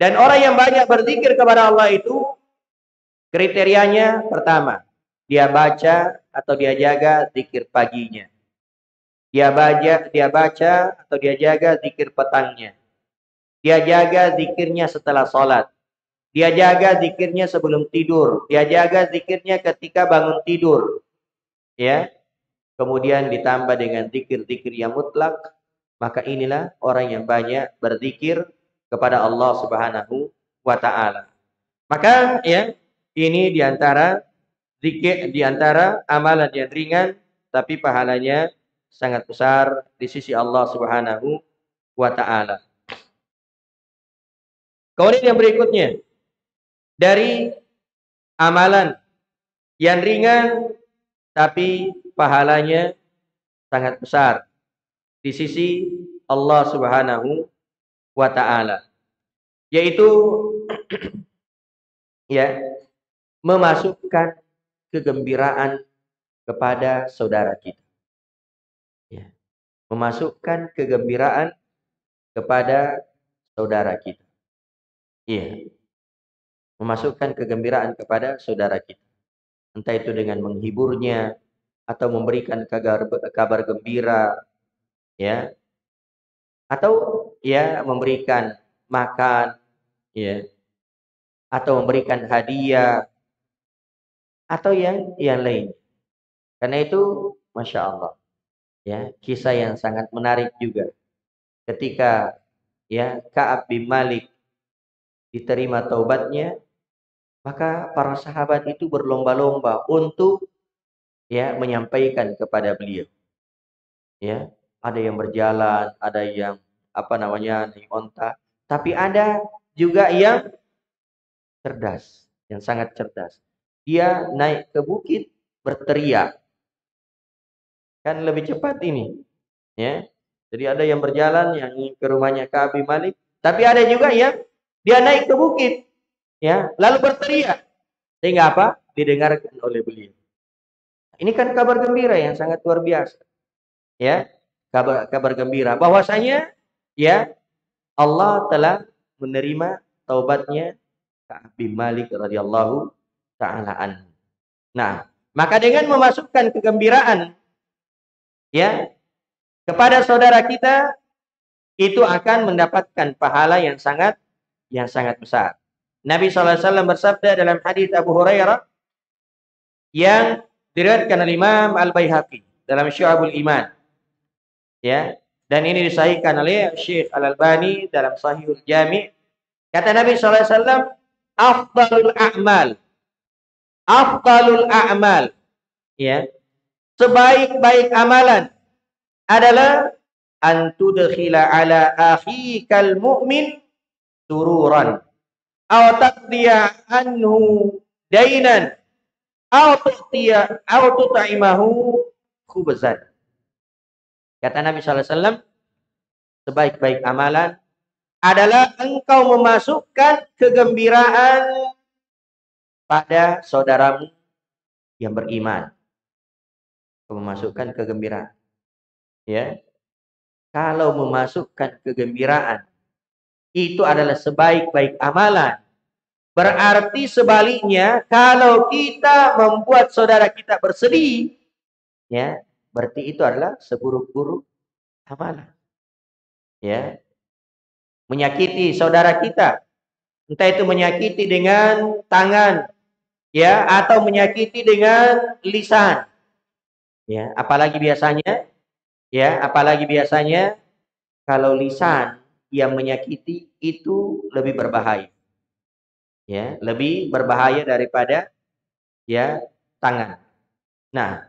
dan orang yang banyak berzikir kepada Allah itu kriterianya pertama, dia baca atau dia jaga zikir paginya. Dia baca, dia baca atau dia jaga zikir petangnya. Dia jaga zikirnya setelah sholat. Dia jaga zikirnya sebelum tidur. Dia jaga zikirnya ketika bangun tidur. Ya. Kemudian ditambah dengan zikir-zikir yang mutlak. Maka inilah orang yang banyak berzikir kepada Allah Subhanahu wa taala. Maka ya, ini di antara zikir di antara amalan yang ringan tapi pahalanya sangat besar di sisi Allah Subhanahu wa taala. Kemudian yang berikutnya dari amalan yang ringan tapi pahalanya sangat besar di sisi Allah Subhanahu wa taala yaitu ya memasukkan kegembiraan kepada saudara kita. Ya. Memasukkan kegembiraan kepada saudara kita. Iya. Memasukkan kegembiraan kepada saudara kita. Entah itu dengan menghiburnya atau memberikan kabar kabar gembira ya. Atau ya memberikan makan ya. Atau memberikan hadiah atau yang yang lain. Karena itu masya Allah ya kisah yang sangat menarik juga ketika ya Kaab bin Malik diterima taubatnya maka para sahabat itu berlomba-lomba untuk ya menyampaikan kepada beliau ya ada yang berjalan, ada yang apa namanya naik onta, tapi ada juga yang cerdas, yang sangat cerdas. Dia naik ke bukit berteriak. Kan lebih cepat ini. Ya. Jadi ada yang berjalan yang ke rumahnya Kabi Malik, tapi ada juga yang dia naik ke bukit. Ya, lalu berteriak. Sehingga apa? Didengarkan oleh beliau. Ini kan kabar gembira yang sangat luar biasa. Ya, kabar kabar gembira bahwasanya ya Allah telah menerima taubatnya Ka'ab bin Malik radhiyallahu taala. Nah, maka dengan memasukkan kegembiraan ya kepada saudara kita itu akan mendapatkan pahala yang sangat yang sangat besar. Nabi SAW bersabda dalam hadis Abu Hurairah yang diriwayatkan oleh Imam Al-Baihaqi dalam Syu'abul Iman ya dan ini disahihkan oleh Syekh Al Albani dalam Sahihul Jami kata Nabi SAW afdalul a'mal afdalul a'mal. Ya. Sebaik-baik amalan adalah antudkhila ala akhikal mu'min sururan. Aw taqdiya anhu dainan. Aw tu'tiya aw tut'imahu khubzan. Kata Nabi sallallahu alaihi wasallam sebaik-baik amalan adalah engkau memasukkan kegembiraan pada saudaramu yang beriman. Memasukkan kegembiraan. Ya. Kalau memasukkan kegembiraan itu adalah sebaik-baik amalan. Berarti sebaliknya kalau kita membuat saudara kita bersedih, ya, berarti itu adalah seburuk-buruk amalan. Ya. Menyakiti saudara kita. Entah itu menyakiti dengan tangan, ya, atau menyakiti dengan lisan. Ya, apalagi biasanya ya, apalagi biasanya kalau lisan yang menyakiti itu lebih berbahaya. Ya, lebih berbahaya daripada ya tangan. Nah,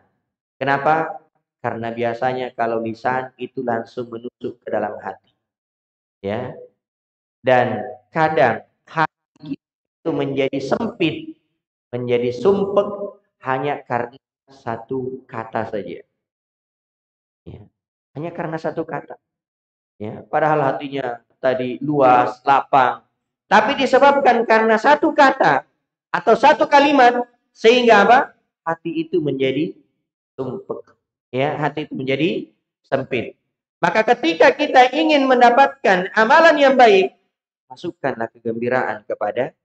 kenapa? Karena biasanya kalau lisan itu langsung menusuk ke dalam hati. Ya. Dan kadang hati itu menjadi sempit, menjadi sumpek hanya karena satu kata saja. Ya. Hanya karena satu kata. Ya, padahal hatinya tadi luas, lapang. Tapi disebabkan karena satu kata atau satu kalimat sehingga apa? Hati itu menjadi sumpek. Ya, hati itu menjadi sempit. Maka ketika kita ingin mendapatkan amalan yang baik, masukkanlah kegembiraan kepada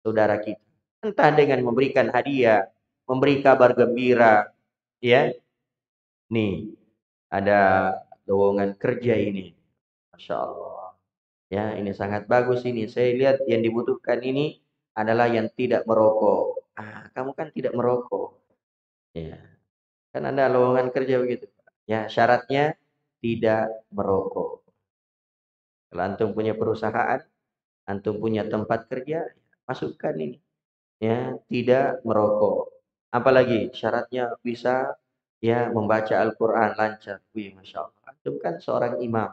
saudara kita. Entah dengan memberikan hadiah, memberi kabar gembira, ya. Nih, ada lowongan kerja ini. Masya Allah. Ya, ini sangat bagus ini. Saya lihat yang dibutuhkan ini adalah yang tidak merokok. Ah, kamu kan tidak merokok. Ya. Kan ada lowongan kerja begitu. Ya, syaratnya tidak merokok. Kalau antum punya perusahaan, antum punya tempat kerja, masukkan ini. Ya, tidak merokok. Apalagi syaratnya bisa ya membaca Al-Qur'an lancar. Wih, Masya Allah. Kan seorang imam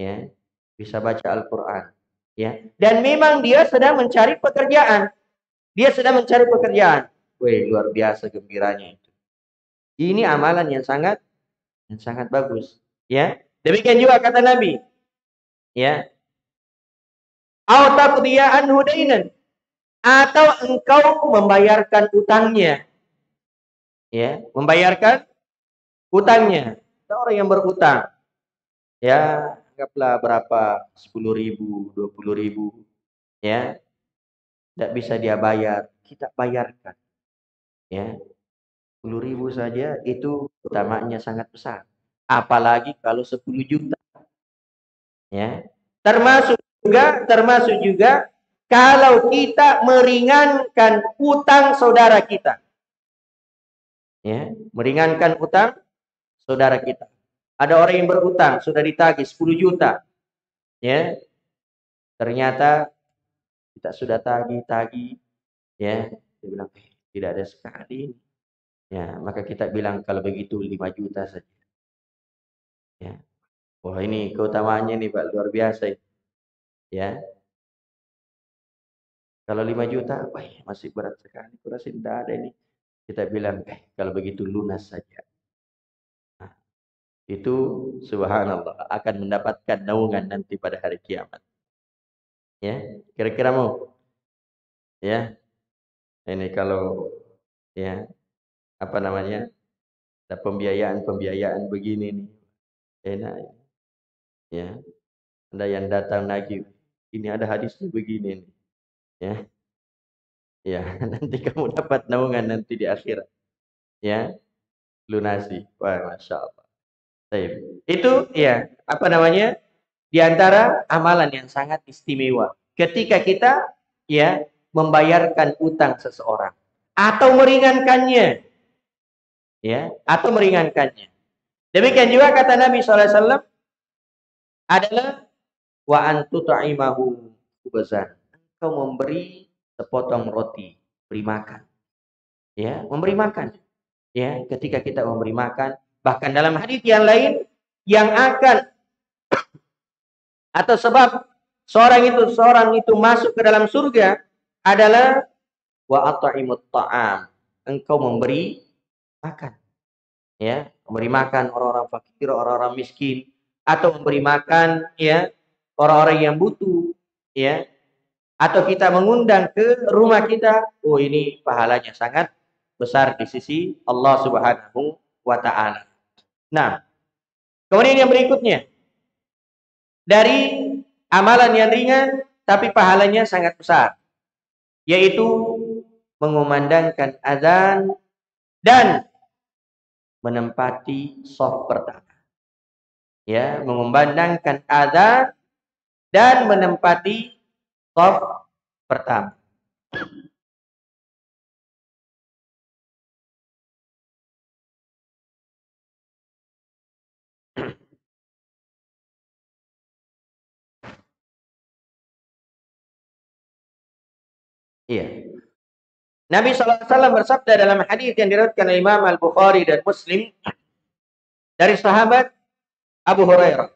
ya bisa baca Al-Qur'an ya dan memang dia sedang mencari pekerjaan dia sedang mencari pekerjaan Wih, luar biasa gembiranya itu ini amalan yang sangat yang sangat bagus ya demikian juga kata Nabi ya atau atau engkau membayarkan utangnya? Ya membayarkan utangnya. Orang yang berutang ya anggaplah berapa? 10 ribu 20 ribu. Ya tidak bisa dia bayar. Kita bayarkan. Ya 10 ribu saja itu utamanya sangat besar. Apalagi kalau 10 juta. Ya termasuk juga termasuk juga kalau kita meringankan utang saudara kita ya meringankan utang saudara kita ada orang yang berutang, sudah ditagih 10 juta. Ya. Ternyata kita sudah tagih-tagih. Ya. Dia bilang, eh, tidak ada sekali. Ya, maka kita bilang kalau begitu 5 juta saja. Ya. Wah, ini keutamaannya nih Pak, luar biasa. Ya. Kalau 5 juta, wah masih berat sekali. Kurasa tidak ada ini. Kita bilang, eh, kalau begitu lunas saja itu subhanallah akan mendapatkan naungan nanti pada hari kiamat. Ya, kira-kira mau? Ya. Ini kalau ya apa namanya? Ada pembiayaan-pembiayaan begini nih. Enak. Ya. Ada yang datang lagi. Ini ada hadisnya begini nih. Ya. Ya, nanti kamu dapat naungan nanti di akhirat. Ya. Lunasi. Wah, Masya Allah. Itu ya, apa namanya? Di antara amalan yang sangat istimewa. Ketika kita ya membayarkan utang seseorang atau meringankannya. Ya, atau meringankannya. Demikian juga kata Nabi SAW adalah wa antu ta'imahu kubazan. Engkau memberi sepotong roti, beri makan. Ya, memberi makan. Ya, ketika kita memberi makan, bahkan dalam hadis yang lain yang akan atau sebab seorang itu seorang itu masuk ke dalam surga adalah wa at'imut ta'am. Engkau memberi makan. Ya, memberi makan orang-orang fakir, orang-orang miskin atau memberi makan ya orang-orang yang butuh ya atau kita mengundang ke rumah kita, oh ini pahalanya sangat besar di sisi Allah Subhanahu wa taala. Nah, kemudian yang berikutnya dari amalan yang ringan tapi pahalanya sangat besar yaitu mengumandangkan azan dan menempati soft pertama. Ya, mengumandangkan azan dan menempati Top pertama. Iya. Nabi SAW bersabda dalam hadis yang diriwayatkan oleh Imam Al-Bukhari dan Muslim dari sahabat Abu Hurairah.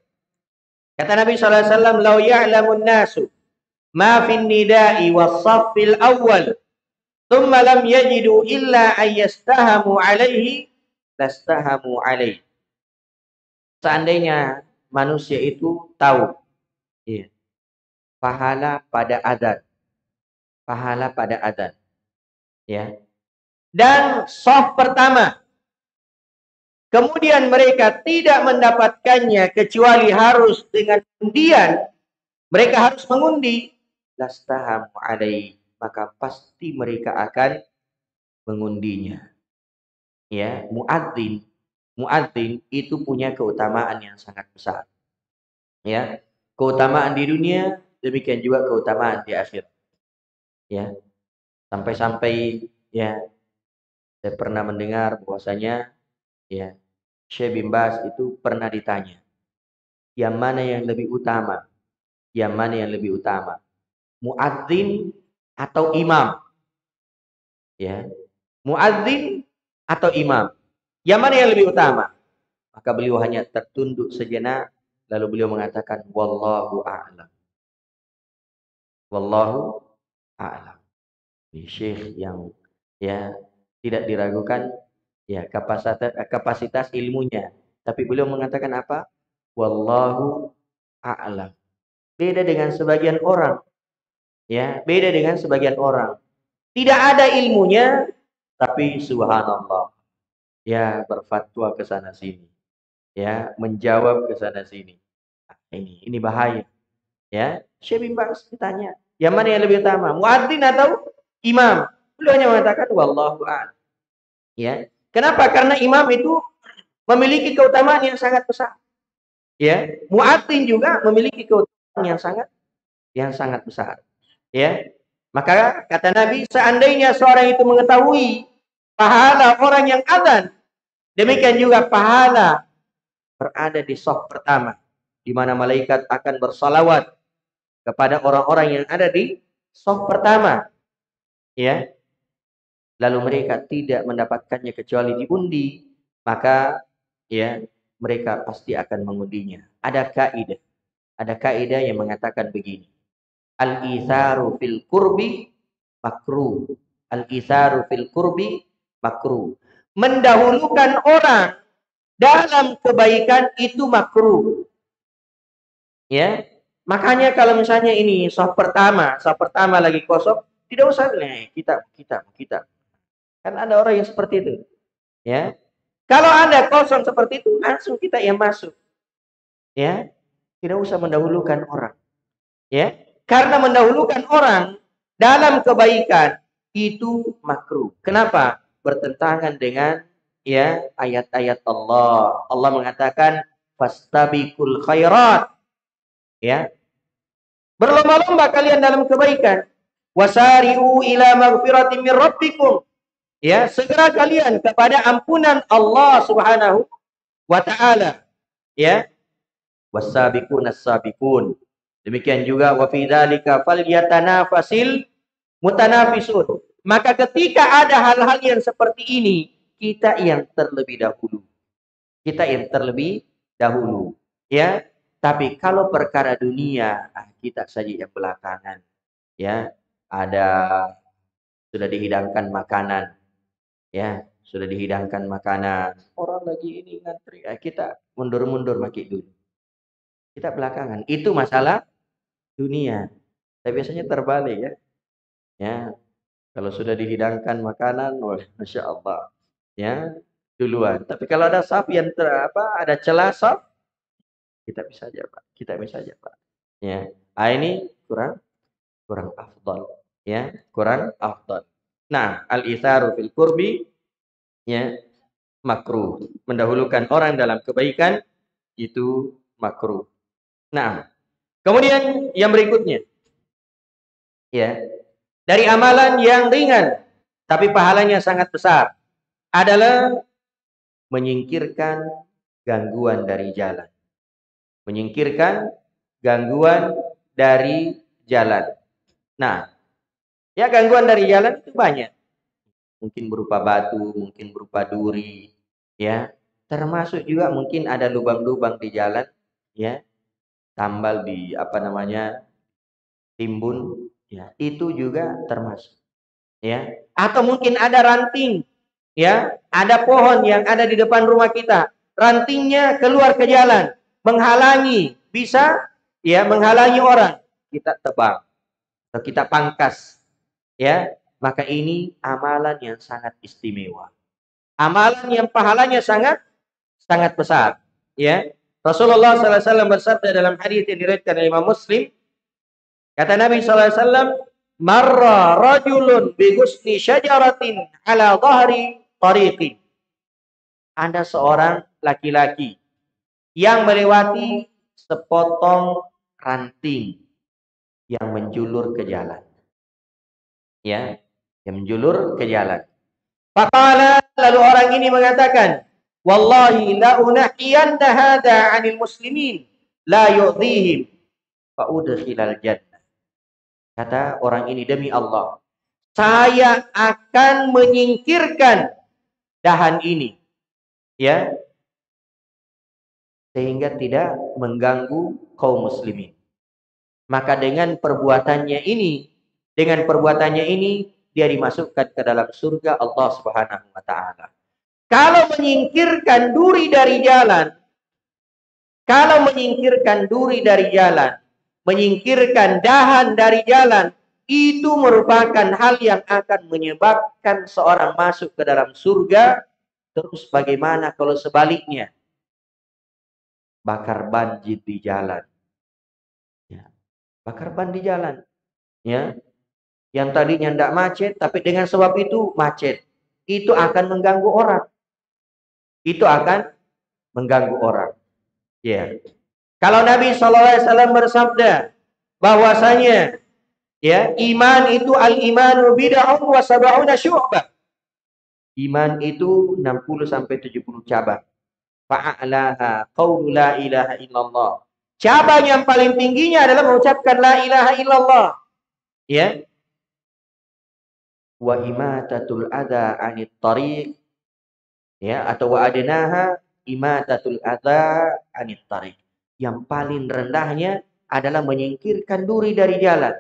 Kata Nabi SAW, "Lau ya'lamun nasu ma fin nida'i was-saffil awwal thumma lam yajidu illa ayyastahamu alaihi lastahamu alaihi seandainya manusia itu tahu ya, pahala pada adat pahala pada adat ya dan soft pertama kemudian mereka tidak mendapatkannya kecuali harus dengan undian mereka harus mengundi lastahamu alai maka pasti mereka akan mengundinya. Ya muadzin. Muadzin itu punya keutamaan yang sangat besar. Ya keutamaan di dunia demikian juga keutamaan di akhirat ya sampai-sampai ya saya pernah mendengar bahwasanya ya Syekh bin Bas itu pernah ditanya yang mana yang lebih utama? Yang mana yang lebih utama muadzin atau imam. Ya. Muadzin atau imam. Yang mana yang lebih utama? Maka beliau hanya tertunduk sejenak lalu beliau mengatakan wallahu a'lam. Wallahu a'lam. Ini syekh yang ya tidak diragukan ya kapasitas kapasitas ilmunya. Tapi beliau mengatakan apa? Wallahu a'lam. Beda dengan sebagian orang Ya, beda dengan sebagian orang. Tidak ada ilmunya, tapi subhanallah. Ya, berfatwa ke sana sini. Ya, menjawab ke sana sini. Nah, ini ini bahaya. Ya, Syekh bin Bas ditanya, yang mana yang lebih utama? Muadzin atau imam? Beliau hanya mengatakan wallahu a'lam. Ya. Kenapa? Karena imam itu memiliki keutamaan yang sangat besar. Ya, muadzin juga memiliki keutamaan yang sangat yang sangat besar. Ya. Maka kata Nabi, seandainya seorang itu mengetahui pahala orang yang adzan, demikian juga pahala berada di soft pertama, di mana malaikat akan bersalawat kepada orang-orang yang ada di soft pertama. Ya. Lalu mereka tidak mendapatkannya kecuali diundi, maka ya mereka pasti akan mengundinya. Ada kaidah. Ada kaidah yang mengatakan begini al-itharu fil kurbi makruh. Al-itharu fil kurbi makruh. Mendahulukan orang dalam kebaikan itu makruh. Ya. Makanya kalau misalnya ini soft pertama, soft pertama lagi kosong, tidak usah nih kita kita kita. Kan ada orang yang seperti itu. Ya. Kalau Anda kosong seperti itu, langsung kita yang masuk. Ya. Tidak usah mendahulukan orang. Ya. Karena mendahulukan orang dalam kebaikan itu makruh. Kenapa? Bertentangan dengan ya ayat-ayat Allah. Allah mengatakan fastabiqul khairat. Ya. Berlomba-lomba kalian dalam kebaikan. Wasari'u ila maghfiratin min rabbikum. Ya, segera kalian kepada ampunan Allah Subhanahu wa taala. Ya. Wasabiqun as-sabiqun. Demikian juga wa fi dzalika falyatanafasil mutanafisun. Maka ketika ada hal-hal yang seperti ini, kita yang terlebih dahulu. Kita yang terlebih dahulu. Ya, tapi kalau perkara dunia, ah, kita saja yang belakangan. Ya, ada sudah dihidangkan makanan. Ya, sudah dihidangkan makanan. Orang lagi ini ngantri, eh, kita mundur-mundur maki dulu. Kita belakangan. Itu masalah dunia. Tapi biasanya terbalik ya. Ya, kalau sudah dihidangkan makanan, wah, masya Allah, ya duluan. Tapi kalau ada saf yang ter, apa, ada celah saf, kita bisa aja pak, kita bisa aja pak. Ya, ah, ini kurang kurang afdal, ya kurang afdal. Nah, al isaru fil kurbi, ya makruh. Mendahulukan orang dalam kebaikan itu makruh. Nah, kemudian yang berikutnya, ya dari amalan yang ringan tapi pahalanya sangat besar adalah menyingkirkan gangguan dari jalan. Menyingkirkan gangguan dari jalan. Nah, ya gangguan dari jalan itu banyak. Mungkin berupa batu, mungkin berupa duri, ya. Termasuk juga mungkin ada lubang-lubang di jalan, ya. Tambal di apa namanya? timbun Ya, itu juga termasuk. Ya, atau mungkin ada ranting, ya, ada pohon yang ada di depan rumah kita. Rantingnya keluar ke jalan, menghalangi, bisa ya menghalangi orang. Kita tebang atau kita pangkas. Ya, maka ini amalan yang sangat istimewa. Amalan yang pahalanya sangat sangat besar, ya. Rasulullah SAW bersabda dalam hadis yang diriwayatkan oleh Imam Muslim, Kata Nabi SAW, Marra rajulun bigusni syajaratin ala dhahri tariqin. Ada seorang laki-laki yang melewati sepotong ranting yang menjulur ke jalan. Ya, yang menjulur ke jalan. Faqala lalu orang ini mengatakan, Wallahi la unahiyanna hadha 'anil muslimin la yu'dhihim fa udkhilal jannah. Kata orang ini demi Allah, saya akan menyingkirkan dahan ini. Ya. Sehingga tidak mengganggu kaum muslimin. Maka dengan perbuatannya ini, dengan perbuatannya ini dia dimasukkan ke dalam surga Allah Subhanahu wa taala. Kalau menyingkirkan duri dari jalan, kalau menyingkirkan duri dari jalan, menyingkirkan dahan dari jalan, itu merupakan hal yang akan menyebabkan seorang masuk ke dalam surga. Terus bagaimana kalau sebaliknya? Bakar banjir di jalan. Ya. Bakar ban di jalan. Ya. Yang tadinya tidak macet, tapi dengan sebab itu macet. Itu akan mengganggu orang. Itu akan mengganggu orang. Ya. Kalau Nabi SAW bersabda bahwasanya ya iman itu al iman bid'ah wa sab'una syu'bah. Iman itu 60 sampai 70 cabang. Fa'alaha qaulu la ilaha illallah. Cabang yang paling tingginya adalah mengucapkan la ilaha illallah. Ya. Wa imatatul adha anit tariq. Ya, atau wa adnaha imatatul adha anit tariq yang paling rendahnya adalah menyingkirkan duri dari jalan.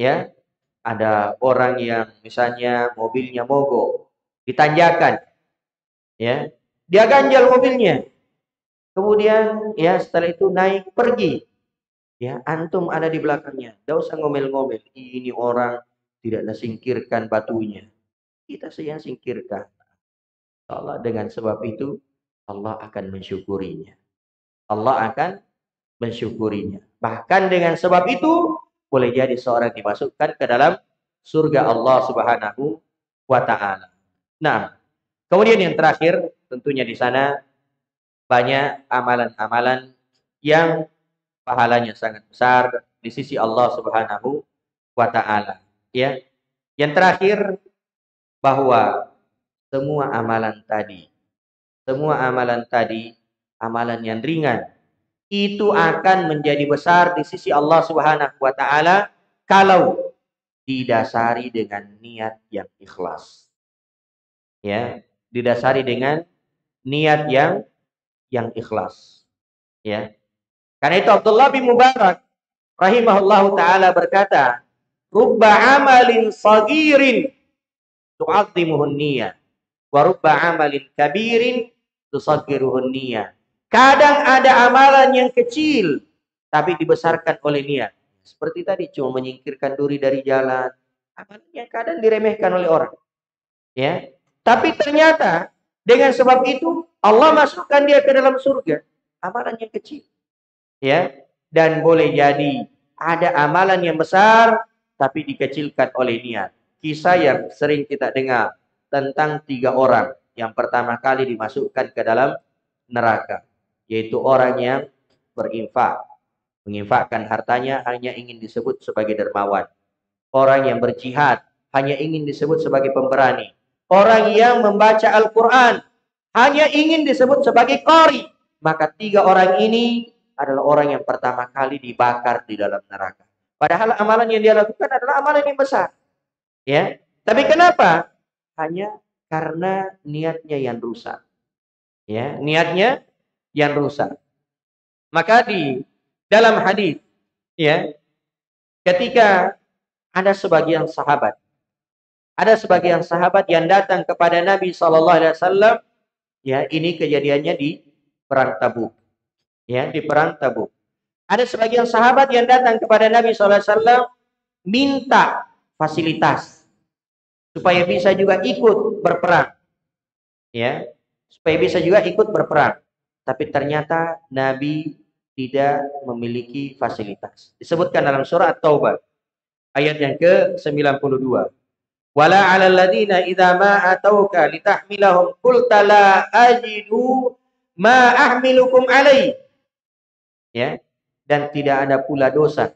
Ya, ada orang yang misalnya mobilnya mogok, ditanjakan. Ya, dia ganjal mobilnya. Kemudian ya setelah itu naik pergi. Ya, antum ada di belakangnya. Tidak usah ngomel-ngomel. Ini orang tidak singkirkan batunya. Kita saja singkirkan. Allah dengan sebab itu Allah akan mensyukurinya. Allah akan mensyukurinya. Bahkan dengan sebab itu boleh jadi seorang dimasukkan ke dalam surga Allah Subhanahu wa taala. Nah, kemudian yang terakhir tentunya di sana banyak amalan-amalan yang pahalanya sangat besar di sisi Allah Subhanahu wa taala, ya. Yang terakhir bahwa semua amalan tadi semua amalan tadi amalan yang ringan itu akan menjadi besar di sisi Allah Subhanahu wa taala kalau didasari dengan niat yang ikhlas. Ya, didasari dengan niat yang yang ikhlas. Ya. Karena itu Abdullah bin Mubarak rahimahullahu taala berkata, "Rubba amalin sagirin tu'azzimuhun niyah wa rubba amalin kabirin tusaggiruhun niyah." Kadang ada amalan yang kecil tapi dibesarkan oleh niat. Seperti tadi cuma menyingkirkan duri dari jalan. Amalan yang kadang diremehkan oleh orang. Ya. Tapi ternyata dengan sebab itu Allah masukkan dia ke dalam surga. Amalan yang kecil. Ya. Dan boleh jadi ada amalan yang besar tapi dikecilkan oleh niat. Kisah yang sering kita dengar tentang tiga orang yang pertama kali dimasukkan ke dalam neraka yaitu orang yang berinfak. Menginfakkan hartanya hanya ingin disebut sebagai dermawan. Orang yang berjihad hanya ingin disebut sebagai pemberani. Orang yang membaca Al-Quran hanya ingin disebut sebagai kori. Maka tiga orang ini adalah orang yang pertama kali dibakar di dalam neraka. Padahal amalan yang dia lakukan adalah amalan yang besar. Ya, Tapi kenapa? Hanya karena niatnya yang rusak. Ya, niatnya yang rusak. Maka di dalam hadis ya ketika ada sebagian sahabat ada sebagian sahabat yang datang kepada Nabi Shallallahu Alaihi Wasallam ya ini kejadiannya di perang Tabuk ya di perang Tabuk ada sebagian sahabat yang datang kepada Nabi Shallallahu Alaihi Wasallam minta fasilitas supaya bisa juga ikut berperang ya supaya bisa juga ikut berperang tapi ternyata Nabi tidak memiliki fasilitas. Disebutkan dalam surah At-Taubah ayat yang ke-92. Wala 'alal ladina idza ma atauka litahmilahum qulta la ajidu ma ahmilukum alai. Ya. Dan tidak ada pula dosa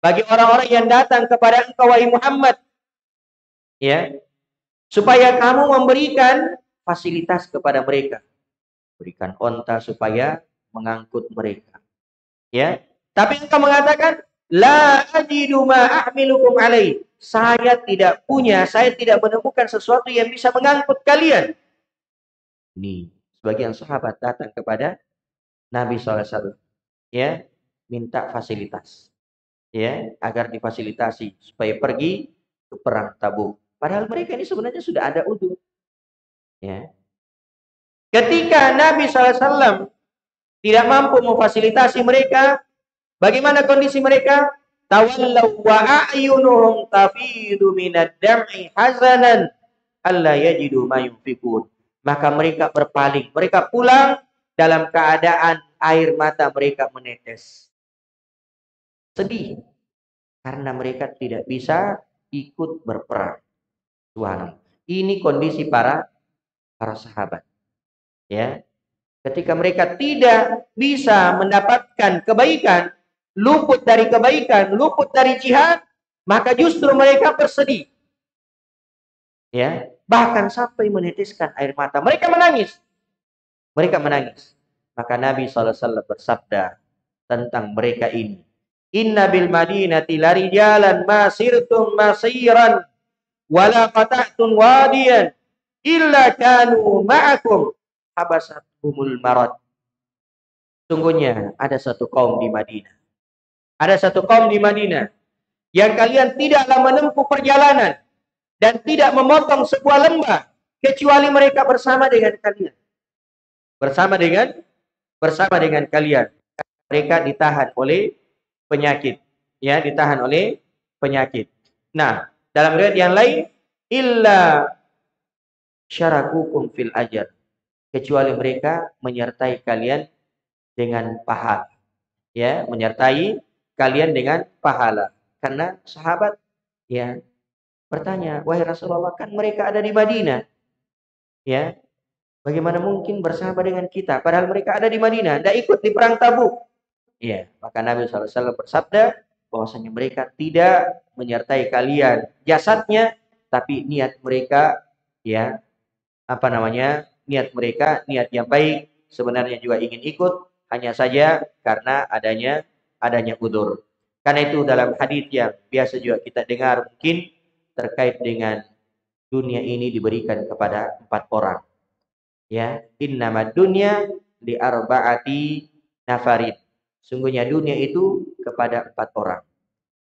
bagi orang-orang yang datang kepada engkau wahai Muhammad. Ya. Supaya kamu memberikan fasilitas kepada mereka berikan onta supaya mengangkut mereka. Ya. Tapi engkau mengatakan la ajidu ma ahmilukum alaih. Saya tidak punya, saya tidak menemukan sesuatu yang bisa mengangkut kalian. Ini sebagian sahabat datang kepada Nabi SAW. Ya, minta fasilitas. Ya, agar difasilitasi supaya pergi ke perang Tabuk. Padahal mereka ini sebenarnya sudah ada udhu. Ya, Ketika Nabi SAW tidak mampu memfasilitasi mereka, bagaimana kondisi mereka? Tawallaw wa a'yunuhum tafidu minad dam'i hazanan alla yajidu ma yunfikun. Maka mereka berpaling, mereka pulang dalam keadaan air mata mereka menetes. Sedih karena mereka tidak bisa ikut berperang. Tuhan, ini kondisi para para sahabat. Ya. Ketika mereka tidak bisa mendapatkan kebaikan, luput dari kebaikan, luput dari jihad, maka justru mereka bersedih. Ya, bahkan sampai meneteskan air mata. Mereka menangis. Mereka menangis. Maka Nabi SAW bersabda tentang mereka ini. Inna bil madinati larijalan masirtum masiran wala qata'tum wadiyan illa kanu ma'akum habasatumul marad. Sungguhnya ada satu kaum di Madinah. Ada satu kaum di Madinah yang kalian tidaklah menempuh perjalanan dan tidak memotong sebuah lembah kecuali mereka bersama dengan kalian. Bersama dengan bersama dengan kalian. Mereka ditahan oleh penyakit. Ya, ditahan oleh penyakit. Nah, dalam riwayat yang lain illa syarakukum fil ajar kecuali mereka menyertai kalian dengan pahala. Ya, menyertai kalian dengan pahala. Karena sahabat ya bertanya, "Wahai Rasulullah, kan mereka ada di Madinah." Ya. Bagaimana mungkin bersama dengan kita padahal mereka ada di Madinah, tidak ikut di perang Tabuk? Ya, maka Nabi SAW bersabda bahwasanya mereka tidak menyertai kalian jasadnya tapi niat mereka ya apa namanya niat mereka niat yang baik, sebenarnya juga ingin ikut, hanya saja karena adanya adanya udur. Karena itu dalam hadis yang biasa juga kita dengar mungkin terkait dengan dunia ini diberikan kepada empat orang. Ya, innama dunya li arba'ati nafarid. Sungguhnya dunia itu kepada empat orang.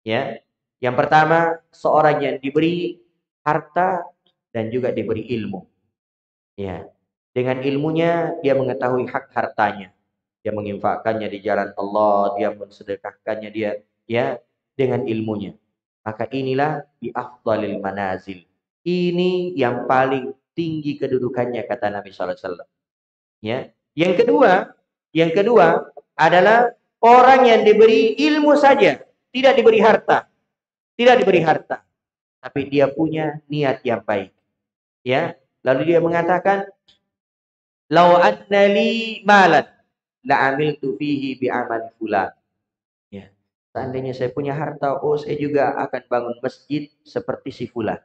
Ya. Yang pertama, seorang yang diberi harta dan juga diberi ilmu. Ya. Dengan ilmunya dia mengetahui hak hartanya. Dia menginfakkannya di jalan Allah, dia mensedekahkannya dia ya dengan ilmunya. Maka inilah di afdalil manazil. Ini yang paling tinggi kedudukannya kata Nabi sallallahu alaihi wasallam. Ya. Yang kedua, yang kedua adalah orang yang diberi ilmu saja, tidak diberi harta. Tidak diberi harta, tapi dia punya niat yang baik. Ya. Lalu dia mengatakan, "Lau annali malan la amiltu fihi bi amali fulan." Seandainya saya punya harta, oh saya juga akan bangun masjid seperti si fulan.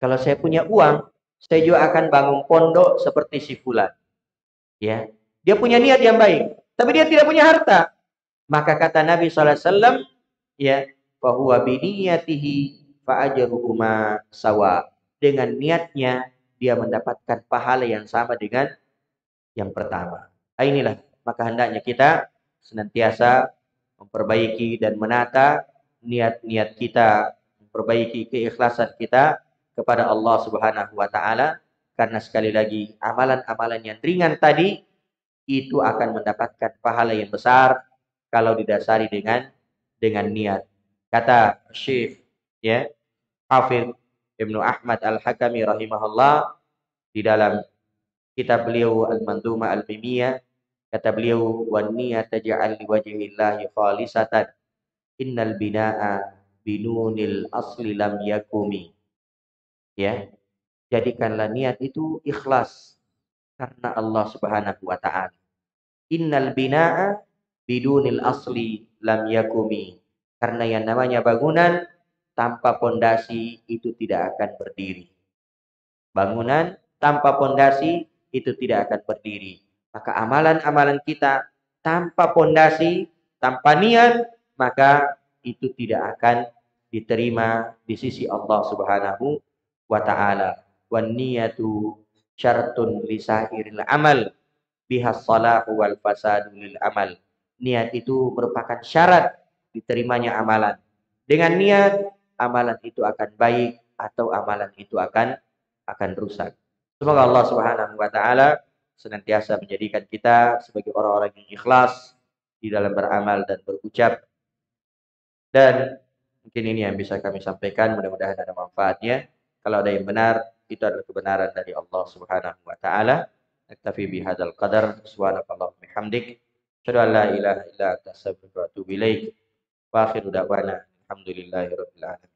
Kalau saya punya uang, saya juga akan bangun pondok seperti si fulan. Ya, dia punya niat yang baik, tapi dia tidak punya harta. Maka kata Nabi SAW, ya, bahwa biniyatihi fa'ajaruhuma sawa. Dengan niatnya, dia mendapatkan pahala yang sama dengan yang pertama. Nah, inilah, maka hendaknya kita senantiasa memperbaiki dan menata niat-niat kita, memperbaiki keikhlasan kita kepada Allah Subhanahu wa taala karena sekali lagi amalan-amalan yang ringan tadi itu akan mendapatkan pahala yang besar kalau didasari dengan dengan niat. Kata Syekh ya, Hafidh Ibnu Ahmad Al-Hakami rahimahullah di dalam kitab beliau Al-Manduma Al-Mimiyah Kata beliau, "Wan niyata ja'al liwajhillahi khalisatan. Innal bina'a binunil asli lam yakumi." Ya. Jadikanlah niat itu ikhlas karena Allah Subhanahu wa taala. Innal bina'a bidunil asli lam yakumi. Karena yang namanya bangunan tanpa pondasi itu tidak akan berdiri. Bangunan tanpa pondasi itu tidak akan berdiri. Maka amalan-amalan kita tanpa pondasi, tanpa niat, maka itu tidak akan diterima di sisi Allah Subhanahu wa taala. Wan niyatu syartun li sahiril amal biha salahu wal fasadu lil amal. Niat itu merupakan syarat diterimanya amalan. Dengan niat amalan itu akan baik atau amalan itu akan akan rusak. Semoga Allah Subhanahu wa taala senantiasa menjadikan kita sebagai orang-orang yang ikhlas di dalam beramal dan berucap. Dan mungkin ini yang bisa kami sampaikan, mudah-mudahan ada manfaatnya. Kalau ada yang benar, itu adalah kebenaran dari Allah Subhanahu wa taala. Naktafi bihadzal qadar. Subhanakallah bihamdik. Asyhadu an la ilaha illa anta astaghfiruka wa atubu ilaik. Wa akhiru da'wana alhamdulillahi rabbil alamin.